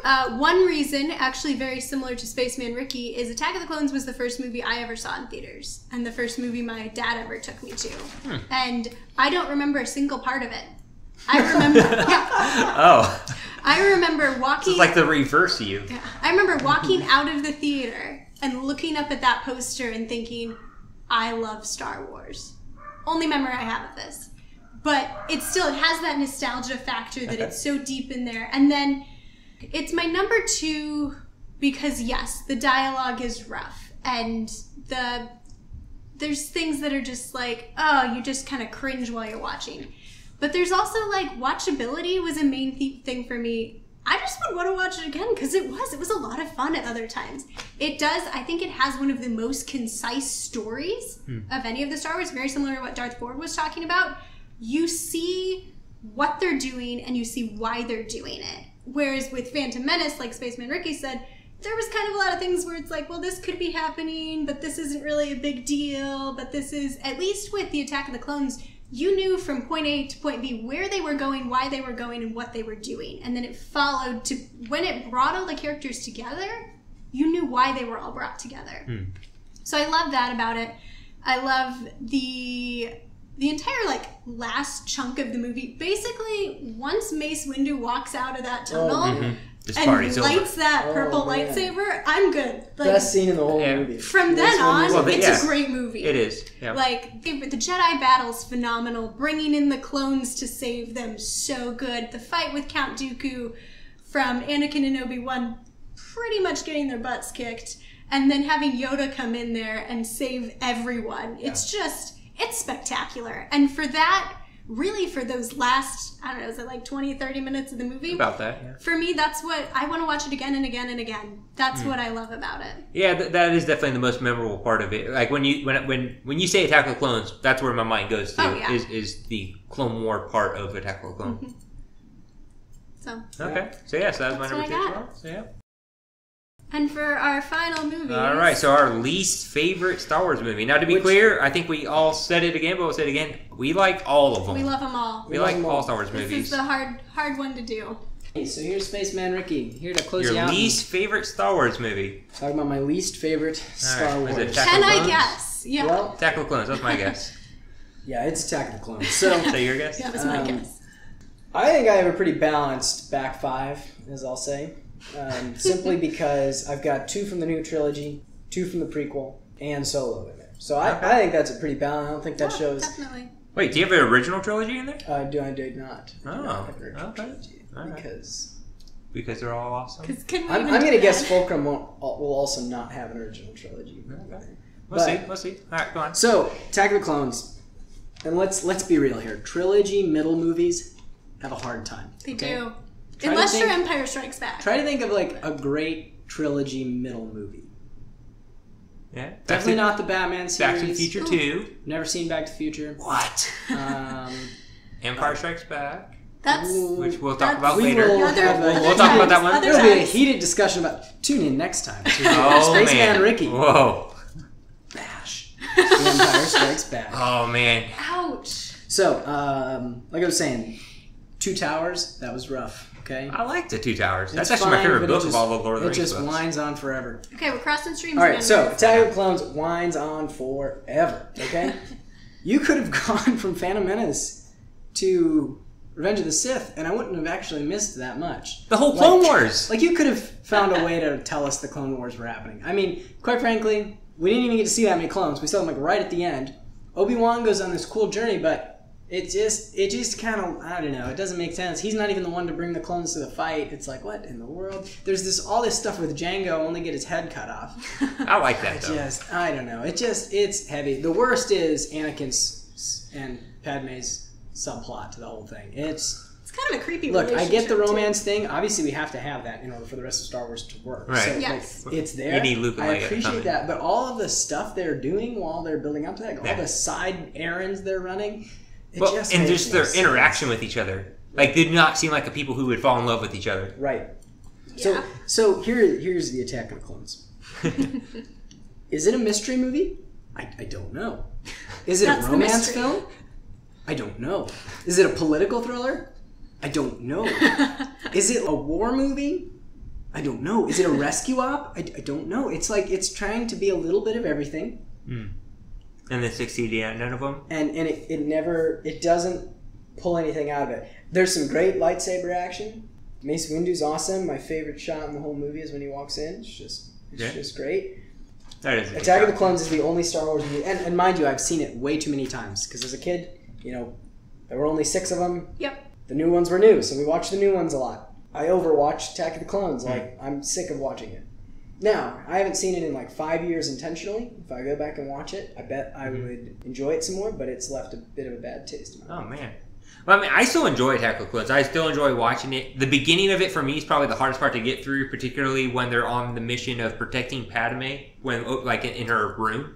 Uh, one reason, actually very similar to Spaceman Ricky, is Attack of the Clones was the first movie I ever saw in theaters, and the first movie my dad ever took me to. And I don't remember a single part of it. I remember,
Oh,
I remember walking.
it's like the reverse of you.
Yeah. I remember walking out of the theater and looking up at that poster and thinking, I love Star Wars. Only memory I have of this. But it still it has that nostalgia factor that it's so deep in there. And then it's my number two because yes, the dialogue is rough and the there's things that are just like, oh, you just kind of cringe while you're watching. But there's also like watchability was a main th- thing for me. I just would want to watch it again because it was it was a lot of fun at other times. It does. I think it has one of the most concise stories hmm. of any of the Star Wars. Very similar to what Darth Ford was talking about. You see what they're doing and you see why they're doing it. Whereas with Phantom Menace, like Spaceman Ricky said, there was kind of a lot of things where it's like, well, this could be happening, but this isn't really a big deal. But this is, at least with the Attack of the Clones, you knew from point A to point B where they were going, why they were going, and what they were doing. And then it followed to, when it brought all the characters together, you knew why they were all brought together. So I love that about it. I love the the entire like last chunk of the movie. Basically, once Mace Windu walks out of that tunnel
Mhm. This
and
party's
lights
over.
that
Oh,
purple
man.
lightsaber, I'm good. Like
Best scene in the whole
Yeah.
movie.
from
That's
then on,
Well, the-
it's
yeah.
a great movie.
It is. Yeah.
Like the, the Jedi battle's phenomenal. Bringing in the clones to save them, so good. The fight with Count Dooku from Anakin and Obi Wan, pretty much getting their butts kicked, and then having Yoda come in there and save everyone. It's just it's spectacular. And for that, really, for those last I don't know, is it like 20, 30 minutes of the movie?
About that. Yeah.
For me, that's what I want to watch it again and again and again. That's hmm. what I love about it.
Yeah, th- that is definitely the most memorable part of it. Like when you when when when you say Attack of the Clones, that's where my mind goes to.
Oh, yeah.
Is is the Clone War part of Attack of the Clones? Mm-hmm.
So,
Okay, so yeah, so that was my number two as well. So yeah.
And for our final movie,
All right, so our least favorite Star Wars movie. Now, to be
Which-
clear, I think we all said it again, but we'll say it again. We like all of them.
we love them all.
We
love
like all
all.
Star Wars movies.
This
movies.
is the hard, hard one to do.
Hey, so here's Spaceman Ricky here to close
Your
you out.
least favorite Star Wars movie?
Talk about my least favorite Star
Alright,
Wars.
Can I guess? Yeah.
Well,
Attack of the Clones. That's my guess.
yeah, it's Attack of the Clones. So
Is that your guess?
that was my
um,
guess.
I think I have a pretty balanced back five, as I'll say, um, simply because I've got two from the new trilogy, two from the prequel, and Solo in there. So I,
Okay.
I think that's a pretty balanced. I don't think that
Yeah,
shows.
definitely.
Wait, do you have an original trilogy in there?
Uh, do I did not? I do
Oh,
not have an original
okay.
trilogy
Alright.
Because
Because they're all awesome.
'Cause can we
I'm,
even
I'm
do
going to guess? Fulcrum won't, will also not have an original trilogy.
Okay. We'll
But-
see. We'll see. All right, go on.
So, Attack of the Clones, and let's let's be real here. Trilogy middle movies have a hard time.
They
okay?
do.
Try to
Unless you're Empire Strikes Back.
Try to think of like a great trilogy middle movie.
Yeah. Back
Definitely
to,
not the Batman series.
Back to the Future
Ooh.
2.
Never seen Back to the Future.
What?
Um,
Empire Strikes Back.
That's
which we'll talk about
we
later.
will
Other-
have a,
other
We'll talk about that one.
There'll be a heated discussion about. Tune in next time. to
Oh
Spaceman
man,
Ricky.
Whoa.
Bash. The Empire Strikes Back.
Oh man.
Ouch.
So, um, like I was saying, Two Towers. That was rough. Okay.
I like the Two Towers. That's
It's
actually my favorite book
just-
of all the Lord of the Rings.
It just
books.
winds on forever.
Okay, we're crossing streams.
All right,
again.
so Attack of the Clones winds on forever. Okay, you could have gone from Phantom Menace to Revenge of the Sith, and I wouldn't have actually missed that much.
The whole Clone
Like-
Wars.
Like you could have found a way to tell us the Clone Wars were happening. I mean, quite frankly, we didn't even get to see that many clones. We saw them like right at the end. Obi Wan goes on this cool journey, but it just it just kind of I don't know. It doesn't make sense. He's not even the one to bring the clones to the fight. It's like what in the world? There's this all this stuff with Jango only get his head cut off.
I like that though.
Just I don't know. It just it's heavy. The worst is Anakin's and Padme's subplot to the whole thing. It's
it's kind of a creepy.
look. I get the
relationship, too.
romance thing. Obviously, we have to have that in order for the rest of Star Wars to work.
Right.
So, like,
Yes.
it's there.
You need Luke and
I appreciate that, but all of the stuff they're doing while they're building up to that,
Yeah.
all the side errands they're running, it
Well,
just
and just their
sense.
interaction with each other. Like, they do not seem like the people who would fall in love with each other.
Right.
Yeah.
So so here here's the Attack of the Clones. Is it a mystery movie? I, I don't know. Is it
That's
a romance film? I don't know. Is it a political thriller? I don't know. Is it a war movie? I don't know. Is it a rescue op? I, I don't know. It's like it's trying to be a little bit of everything, hmm.
And then succeeding at none of them.
and and it, it never it doesn't pull anything out of it. There's some great lightsaber action. Mace Windu's awesome. My favorite shot in the whole movie is when he walks in. It's just it's
Yeah.
just great.
That is a good
Attack of the. Clones is the only Star Wars movie, and, and mind you, I've seen it way too many times because as a kid, you know, there were only six of them.
Yep.
The new ones were new, so we watched the new ones a lot. I overwatched Attack of the Clones. Hmm. Like I'm sick of watching it. Now I haven't seen it in like five years intentionally. If I go back and watch it, I bet I would enjoy it some more. But it's left a bit of a bad taste in my mouth.
Oh man. Well, I mean, I still enjoy Attack of the Clones. I still enjoy watching it. The beginning of it for me is probably the hardest part to get through, particularly when they're on the mission of protecting Padme, when oh, like in, in her room.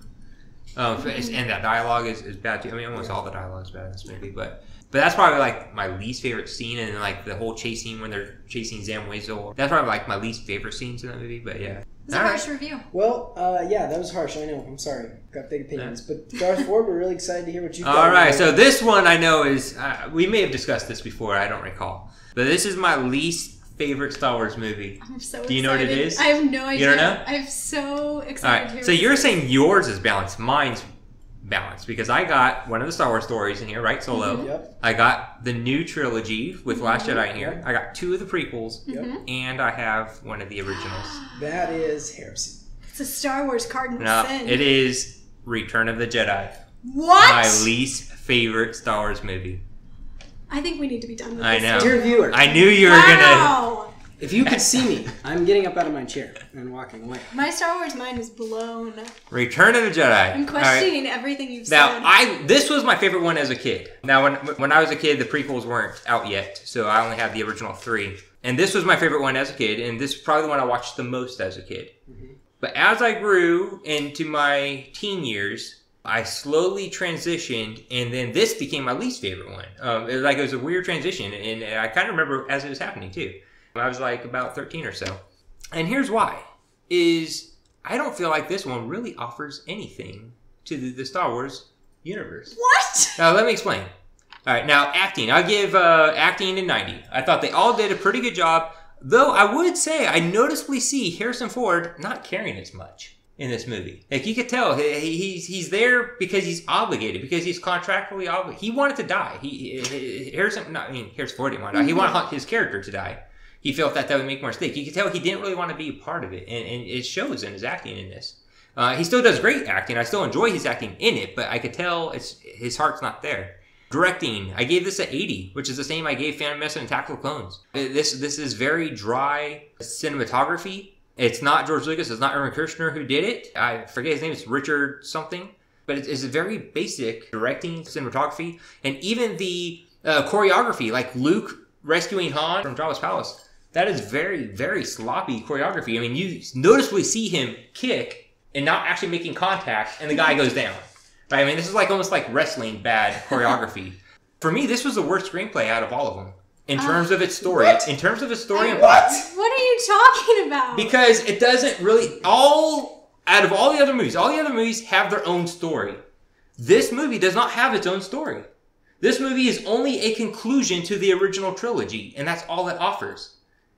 Um, and that dialogue is, is bad too. I mean, almost all the dialogue is bad in this movie, but but that's probably like my least favorite scene, and like the whole chasing when they're chasing Zam Wesell. That's probably like my least favorite scenes in that movie. But yeah,
It's a
All right.
harsh review.
Well, uh, yeah, that was harsh. I know. I'm sorry. Got big opinions, but Darth Ford, we're really excited to hear what you.
All right, so this one I know is uh, we may have discussed this before. I don't recall, but this is my least favorite Star Wars movie.
I'm so
Do you know what it is?
I have no idea.
You don't know?
I'm so
All
excited. to hear
so
what
you're saying yours is balanced, mine's balanced because I got one of the Star Wars stories in here, right? Solo.
Mm-hmm.
Yep.
I got the new trilogy with Last Jedi in here. I got two of the prequels,
Yep.
Mm-hmm.
and I have one of the originals.
That is heresy.
It's a Star Wars cardinal
No,
sin.
it is Return of the Jedi,
what?
my least favorite Star Wars movie.
I think we need to be done with
I
this.
know.
Dear viewer,
I knew you were gonna.
Wow.
if you could see me, I'm getting up out of my chair and walking away.
My Star Wars mind is blown.
Return of the Jedi.
I'm
All right.
questioning everything you've
Now,
said.
I this was my favorite one as a kid. Now, when when I was a kid, the prequels weren't out yet, so I only had the original three. And this was my favorite one as a kid, and this is probably the one I watched the most as a kid. But as I grew into my teen years, I slowly transitioned, and then this became my least favorite one. Um, it was like it was a weird transition, and I kind of remember as it was happening too. I was like about thirteen or so, and here's why: is I don't feel like this one really offers anything to the, the Star Wars universe.
what?
Now let me explain. All right, now acting. I'll give uh, acting a 90. I thought they all did a pretty good job, though I would say I noticeably see Harrison Ford not caring as much in this movie. Like you could tell, he, he- he's he's there because he's obligated, because he's contractually obligated. He wanted to die. He, he Harrison, not I mean Harrison Ford didn't want to die. He wanted his character to die. He felt that that would make more stake. You could tell he didn't really want to be a part of it, and, and it shows in his acting in this. Uh, he still does great acting. I still enjoy his acting in it, but I could tell it's his heart's not there. Directing, I gave this an 80, which is the same I gave Phantom Menace and Attack of the Clones. This this is very dry cinematography. It's not George Lucas. It's not Irvin Kershner who did it. I forget his name. It's Richard something. But it's, it's a very basic directing cinematography, and even the uh, choreography, like Luke rescuing Han from Jabba's palace. That is very very sloppy choreography. I mean, you noticeably see him kick and not actually making contact, and the guy goes down. Right? I mean, this is like almost like wrestling bad choreography. For me, this was the worst screenplay out of all of them. in
Ah,
terms of its story.
what?
In terms of its story and plot.
What are you talking about?
Because it doesn't really all out of all the other movies, all the other movies have their own story. This movie does not have its own story. This movie is only a conclusion to the original trilogy, and that's all it offers.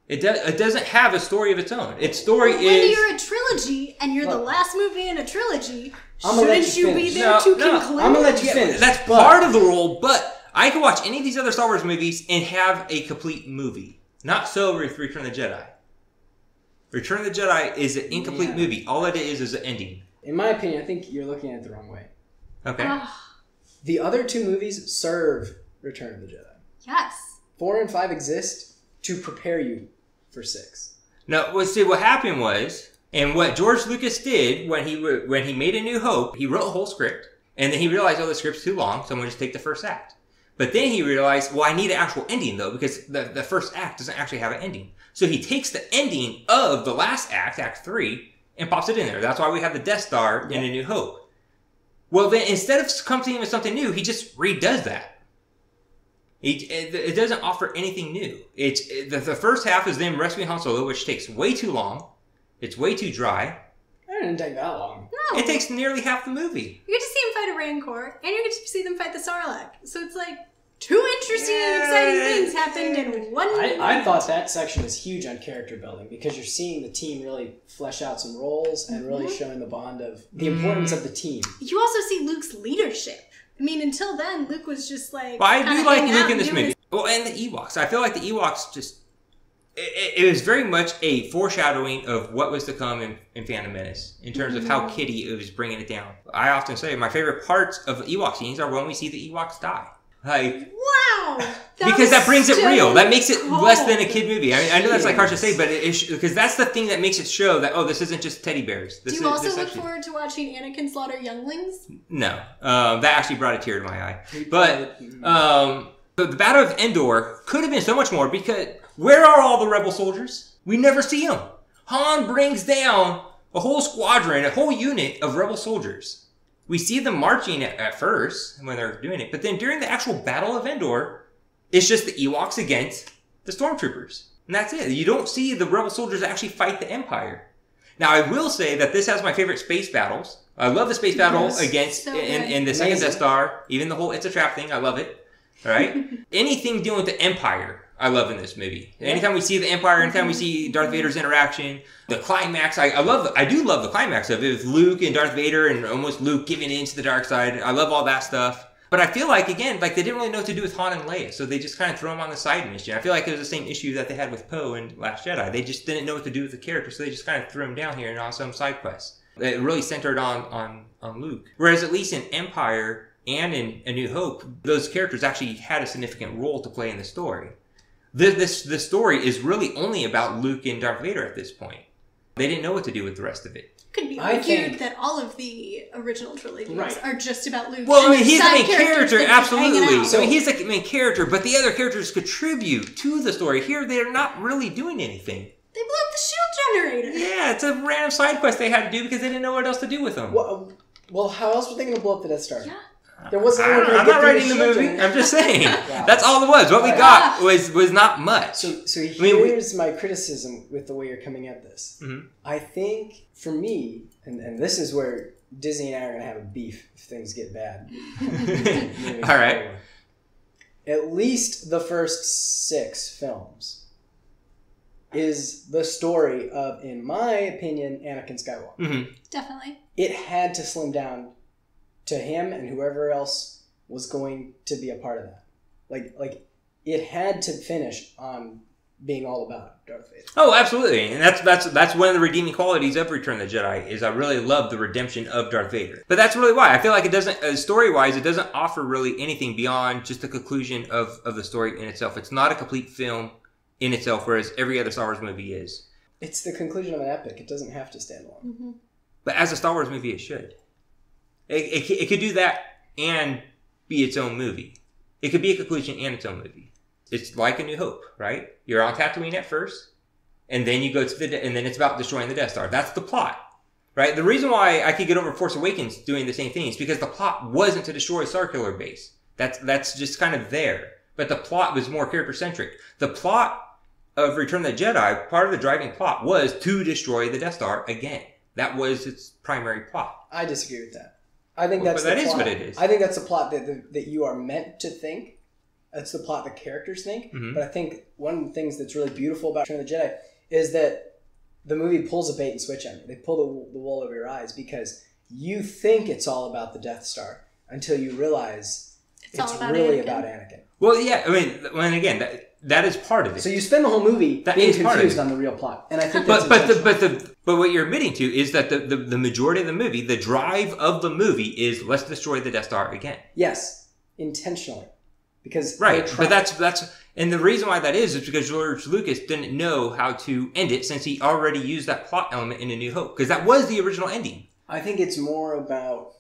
It, do, it doesn't have a story of its own. Its story
when
is
you're a trilogy and you're the last movie in a trilogy,
I'ma
shouldn't
you
you, be there
No,
to
no,
conclude?
I'm gonna let you finish.
That's
but-
part of the role, but I can watch any of these other Star Wars movies and have a complete movie. Not so with Return of the Jedi. Return of the Jedi is an incomplete
Yeah.
movie. All it is is an ending.
In my opinion, I think you're looking at it the wrong way.
Okay.
Ugh,
The other two movies serve Return of the Jedi.
yes.
Four and five exist to prepare you for six.
No, well, see, what happened was, and what George Lucas did when he when he made A New Hope, he wrote a whole script, and then he realized, oh, the script's too long, so I'm going to just take the first act. But then he realized, well, I need an actual ending though, because the, the first act doesn't actually have an ending. So he takes the ending of the last act, Act Three, and pops it in there. That's why we have the Death Star in A New Hope. Well, then instead of coming with something new, he just redoes that. It, it, it doesn't offer anything new. It's it, the, the first half is them rescuing Han Solo, which takes way too long. It's way too dry.
It didn't take that long.
No.
It takes nearly half the movie.
You get to see him fight a Rancor, and you get to see them fight the Sarlacc. So it's like two interesting and
Yeah.
exciting things happened in one
I, I thought that section was huge on character building because you're seeing the team really flesh out some roles and really
Mhm.
showing the bond of the importance of the team.
You also see Luke's leadership. I mean, until then, Luke was just like.
But I do like Luke in this movie. Well, and the Ewoks. I feel like the Ewoks just. It, it was very much a foreshadowing of what was to come in, in Phantom Menace in terms of how mm-hmm. Kitty was bringing it down. I often say my favorite parts of Ewok scenes are when we see the Ewoks die. Like,
Wow!
because that brings it real. That makes it less than a kid movie. I, mean, I know that's like harsh to say, but it because that's the thing that makes it show that oh, this isn't just teddy bears. This
Do you
is,
also
this
look
actually-
forward to watching Anakin slaughter younglings?
No, um, that actually brought a tear to my eye.
We
But um, the, the Battle of Endor could have been so much more because where are all the rebel soldiers? We never see them. Han brings down a whole squadron, a whole unit of rebel soldiers. We see them marching at, at first when they're doing it, but then during the actual Battle of Endor, it's just the Ewoks against the stormtroopers. And that's it. You don't see the rebel soldiers actually fight the Empire. Now, I will say that this has my favorite space battles. I love the space battle
Yes.
against
So
in, in the second
Amazing.
Death Star, even the whole "It's a trap" thing. I love it. All right, anything dealing with the Empire, I love in this movie.
Yeah.
Anytime we see the Empire, anytime we see Darth Vader's interaction, the climax, I, I love. The, I do love the climax of it with Luke and Darth Vader, and almost Luke giving in to the dark side. I love all that stuff. But I feel like again, like they didn't really know what to do with Han and Leia, so they just kind of throw them on the side mission. I feel like it was the same issue that they had with Poe and Last Jedi. They just didn't know what to do with the character, so they just kind of threw him down here and on some side quests. It really centered on on on Luke. Whereas at least in Empire and in A New Hope, those characters actually had a significant role to play in the story. This this the story is really only about Luke and Darth Vader at this point. They didn't know what to do with the rest of it.
Could be
I
argued
think-
that all of the original trilogies
Right.
are just about Luke.
Well, I mean, he's the main character,
that keep hanging
absolutely. So he's the main character, but the other characters contribute to the story. Here, they're not really doing anything.
They blew up the shield generator.
Yeah, it's a random side quest they had to do because they didn't know what else to do with them.
well, well, how else were they going to blow up the Death Star?
Yeah.
There wasn't
I
anyone
don't-
to
I'm
get
not writing the movie. I'm just saying.
Wow.
That's all it was. What we
Yeah.
got was was not much.
So, so
mean, we-
here's my criticism with the way you're coming at this.
Mhm.
I think for me, and, and this is where Disney and I are going to have a beef if things get bad.
all right.
forward. At least the first six films is the story of, in my opinion, Anakin Skywalker.
hmm
Definitely.
It had to slim down to him and whoever else was going to be a part of that. Like, like it had to finish on being all about Darth Vader.
Oh, absolutely, and that's that's that's one of the redeeming qualities of Return of the Jedi is I really love the redemption of Darth Vader. But that's really why I feel like it doesn't uh, story wise it doesn't offer really anything beyond just the conclusion of of the story in itself. It's not a complete film in itself, whereas every other Star Wars movie is.
It's the conclusion of an epic. It doesn't have to stand alone.
hmm
But as a Star Wars movie, it should. It, it, it could do that and be its own movie. It could be a conclusion and its own movie. It's like A New Hope, right? You're on Tatooine at first, and then you go to the, and then it's about destroying the Death Star. That's the plot, right? The reason why I could get over Force Awakens doing the same thing is because the plot wasn't to destroy Starkiller Base. That's that's just kind of there. but the plot was more character centric. The plot of Return of the Jedi, part of the driving plot was to destroy the Death Star again. That was its primary plot.
I disagree with that. I think
Well,
that's
but
the
that is
plot.
what it is.
I think that's the plot that the, that you are meant to think. That's the plot the characters think.
Mhm.
But I think one of the things that's really beautiful about Return of the Jedi is that the movie pulls a bait and switch on you. They pull the, the wool over your eyes because you think it's all about the Death Star until you realize
It's
it's,
all about
really
Anakin.
about Anakin.
Well, yeah, I mean, when again, that, that is part of it.
So you spend the whole movie
That
being confused on the real plot, and I think that's
but but the, but the but what you're admitting to is that the, the the majority of the movie, the drive of the movie, is let's destroy the Death Star again.
yes, intentionally, because
Right, but that's that's and the reason why that is is because George Lucas didn't know how to end it since he already used that plot element in A New Hope because that was the original ending.
I think it's more about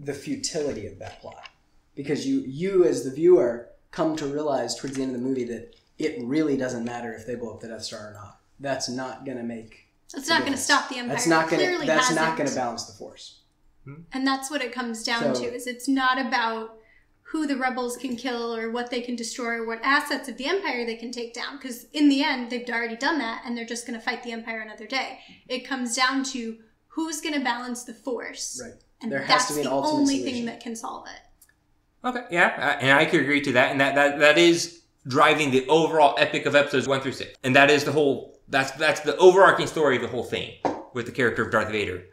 the futility of that plot because you you as the viewer come to realize towards the end of the movie that it really doesn't matter if they blow up the Death Star or not. That's not going to make.
It's not going to stop the Empire.
That's not going to.
clearly
That's not
hasn't.
going to balance the force. Hmm?
And that's what it comes down
So-
to is it's not about who the rebels can kill or what they can destroy or what assets of the empire they can take down because in the end they've already done that and they're just going to fight the empire another day. It comes down to who's going to balance the force.
Right.
And
There has
that's
to be an
the
ultimate
only
solution.
thing that can solve it.
Okay, yeah, uh, and I could agree to that, and that that that is driving the overall epic of episodes one through six, and that is the whole. That's that's the overarching story of the whole thing with the character of Darth Vader.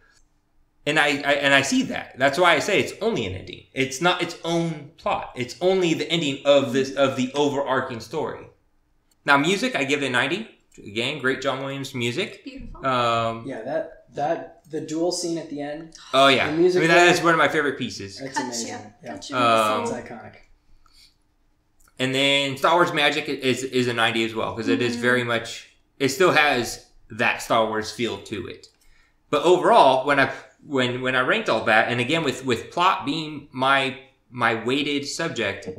And I, I and I see that. That's why I say it's only an ending. It's not its own plot. It's only the ending of this of the overarching story. Now, music, I give it a ninety. Again, great John Williams music.
Beautiful.
Um,
Yeah, that that the duel scene at the end.
oh yeah,
The music
I mean that
there-
is one of my favorite pieces.
That's
Gotcha.
amazing. Yeah,
Gotcha.
Um,
it's iconic.
And then Star Wars Magic is is a 90 as well because it is
Mhm.
very much it still has that Star Wars feel to it. But overall, when I when when I ranked all that, and again with with plot being my my weighted subject,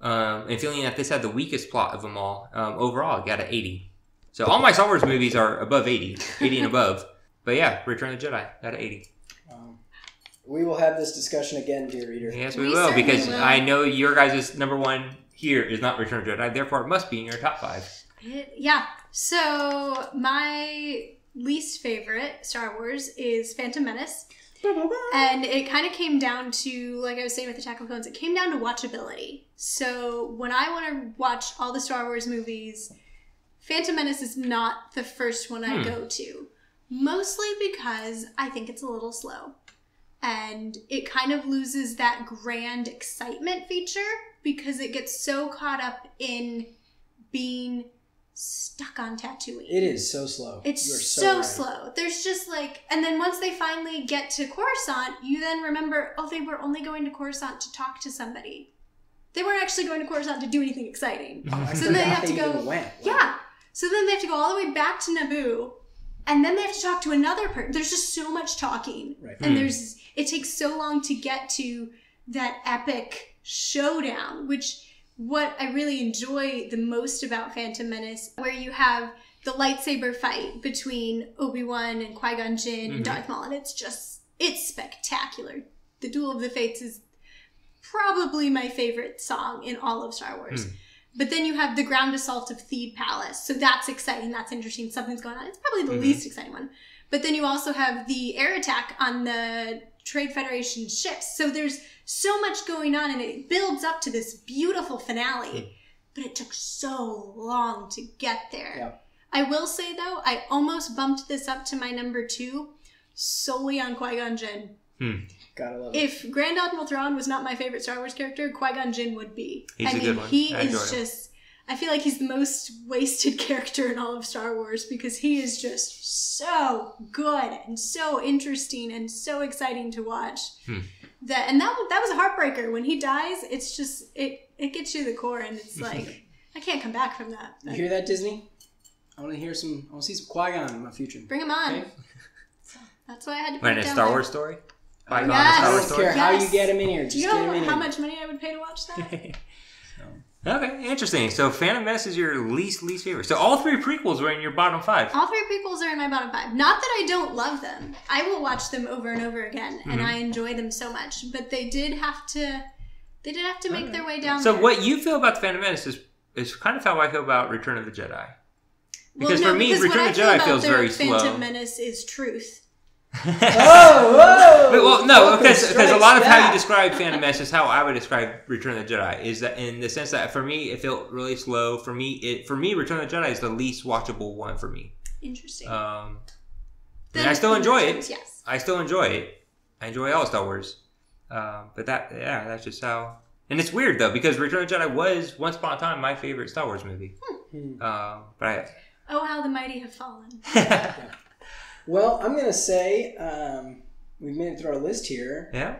um, and feeling that this had the weakest plot of them all, um, overall I got an 80. So all my Star Wars movies are above 80, 80 and above. But yeah, Return of the Jedi got an 80.
Um, we will have this discussion again, dear reader.
Yes, we,
We
will because
will.
I know your guys' number one here is not Return of the Jedi, therefore it must be in your top five.
It- yeah. So my least favorite Star Wars is Phantom Menace. And it kind of came down to, like I was saying with Attack of Clones, it came down to watchability. So when I want to watch all the Star Wars movies, Phantom Menace is not the first one I
Hmm.
go to. Mostly because I think it's a little slow. And it kind of loses that grand excitement feature because it gets so caught up in being stuck on Tatooine.
It is so slow.
It's
are
so,
right.
slow. There's just like, and then once they finally get to Coruscant, you then remember, oh, they were only going to Coruscant to talk to somebody. They weren't actually going to Coruscant to do anything exciting.
I
So then they have to go-
Went. Like,
Yeah. So then they have to go all the way back to Naboo, and then they have to talk to another person. There's just so much talking,
Right.
and
Hmm.
there's it takes so long to get to that epic showdown, which what I really enjoy the most about Phantom Menace, where you have the lightsaber fight between Obi Wan and Qui Gon Jinn
Mhm.
and Darth Maul, and it's just it's spectacular. The Duel of the Fates is probably my favorite song in all of Star Wars.
Hmm.
But then you have the ground assault of Theed Palace. So that's exciting. That's interesting. Something's going on. It's probably the
Mhm.
least exciting one. But then you also have the air attack on the Trade Federation ships. So there's so much going on and it builds up to this beautiful finale. But it took so long to get there.
Yeah.
I will say though, I almost bumped this up to my number two solely on Qui Gon Jinn.
Gotta love it.
If Grand Admiral Thrawn was not my favorite Star Wars character, Qui Gon Jinn would be.
He's
I
a
mean,
good one.
he
I enjoy
is
him.
just. I feel like he's the most wasted character in all of Star Wars because he is just so good and so interesting and so exciting to watch.
Hmm.
That and that that was a heartbreaker when he dies. It's just it it gets you to the core and it's like I can't come back from that.
You hear that, Disney? I want to hear some. I want to see some Qui Gon in my future.
Bring him on.
Okay.
That's why I had to put
When
it
a Star
there.
Wars story? By
Yes.
Star
I don't
story?
care how you get him in here. Just
Do you
get him
know
in
how
here.
much money I would pay to watch that?
Okay, interesting. So Phantom Menace is your least least favorite. So all three prequels were in your bottom five.
All three prequels are in my bottom five. Not that I don't love them. I will watch them over and over again, and
Mhm.
I enjoy them so much. But they did have to, They did have to make their way down
So
there.
what you feel about the Phantom Menace is is kind of how I feel about Return of the Jedi.
Well, no,
for me,
because
Return
what
of the
I feel
Jedi
about
feels very
Phantom
slow.
Menace is truth.
Oh, whoa!
But, well, no, because because a lot of how you describe Phantom Menace is how I would describe Return of the Jedi. Is that in the sense that for me it felt really slow. For me, it for me Return of the Jedi is the least watchable one for me.
Interesting.
Um,
Then
I still enjoy it.
Yes.
I still enjoy it. I enjoy all Star Wars. Um, but that yeah, that's just how. And it's weird though because Return of the Jedi was once upon a time my favorite Star Wars movie.
Hmm.
Um, but
Oh, how the mighty have fallen.
I,
Well, I'm gonna say um, we've made it through our list here.
yeah,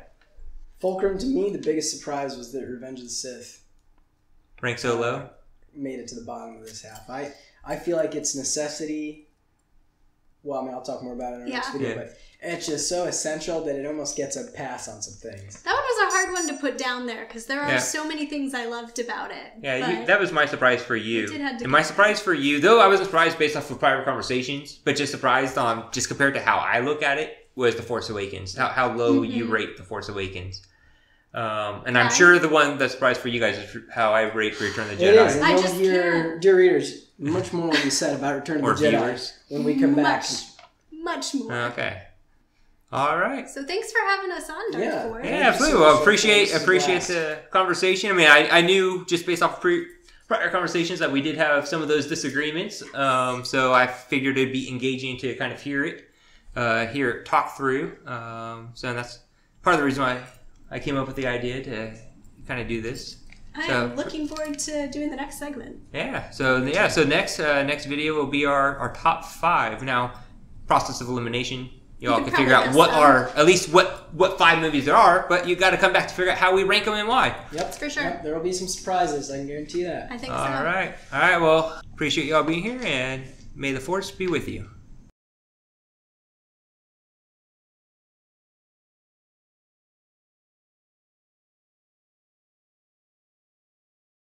Fulcrum to me, the biggest surprise was that Revenge of the Sith
ranked so low.
made it to the bottom of this half. I I feel like it's necessity. Well, I mean, I'll talk more about it in our next video,
Yeah.
but it's just so essential that it almost gets a pass on some things.
That one was a hard one to put down there because there are
Yeah.
so many things I loved about it.
Yeah, you, that was my surprise for you.
It did have to
and my surprise for you, though I wasn't surprised based off of prior conversations, but just surprised on just compared to how I look at it was The Force Awakens. How, how low you
Mhm.
rate The Force Awakens. Um, and I'm
Right.
sure the one that's surprised for you guys is how I rate Return of the Jedi.
is, and
I just
hear, dear readers, much more will be said about Return
Or
of the Jedi
viewers.
when we come back.
much, much more.
Okay. All right.
So thanks for having us on, Darth
Yeah.
Ford.
Yeah, absolutely. well, appreciate
This is a
appreciate
blast.
the conversation. I mean, I, I knew just based off pre, prior conversations that we did have some of those disagreements. Um, so I figured it'd be engaging to kind of hear it, uh, hear it talk through. Um, so that's part of the reason why I came up with the idea to kind of do this.
I
So-
am looking forward to doing the next segment.
Yeah. So yeah. So next uh, next video will be our, our top five. Now, process of elimination. You all
can
can figure out what
guess
are at least what what five movies there are, but you got to come back to figure out how we rank them and why.
Yep,
For sure.
Yep, there will be some surprises. I can guarantee that.
I think
All
so.
right. All right. Well, appreciate y'all being here, and may the force be with you.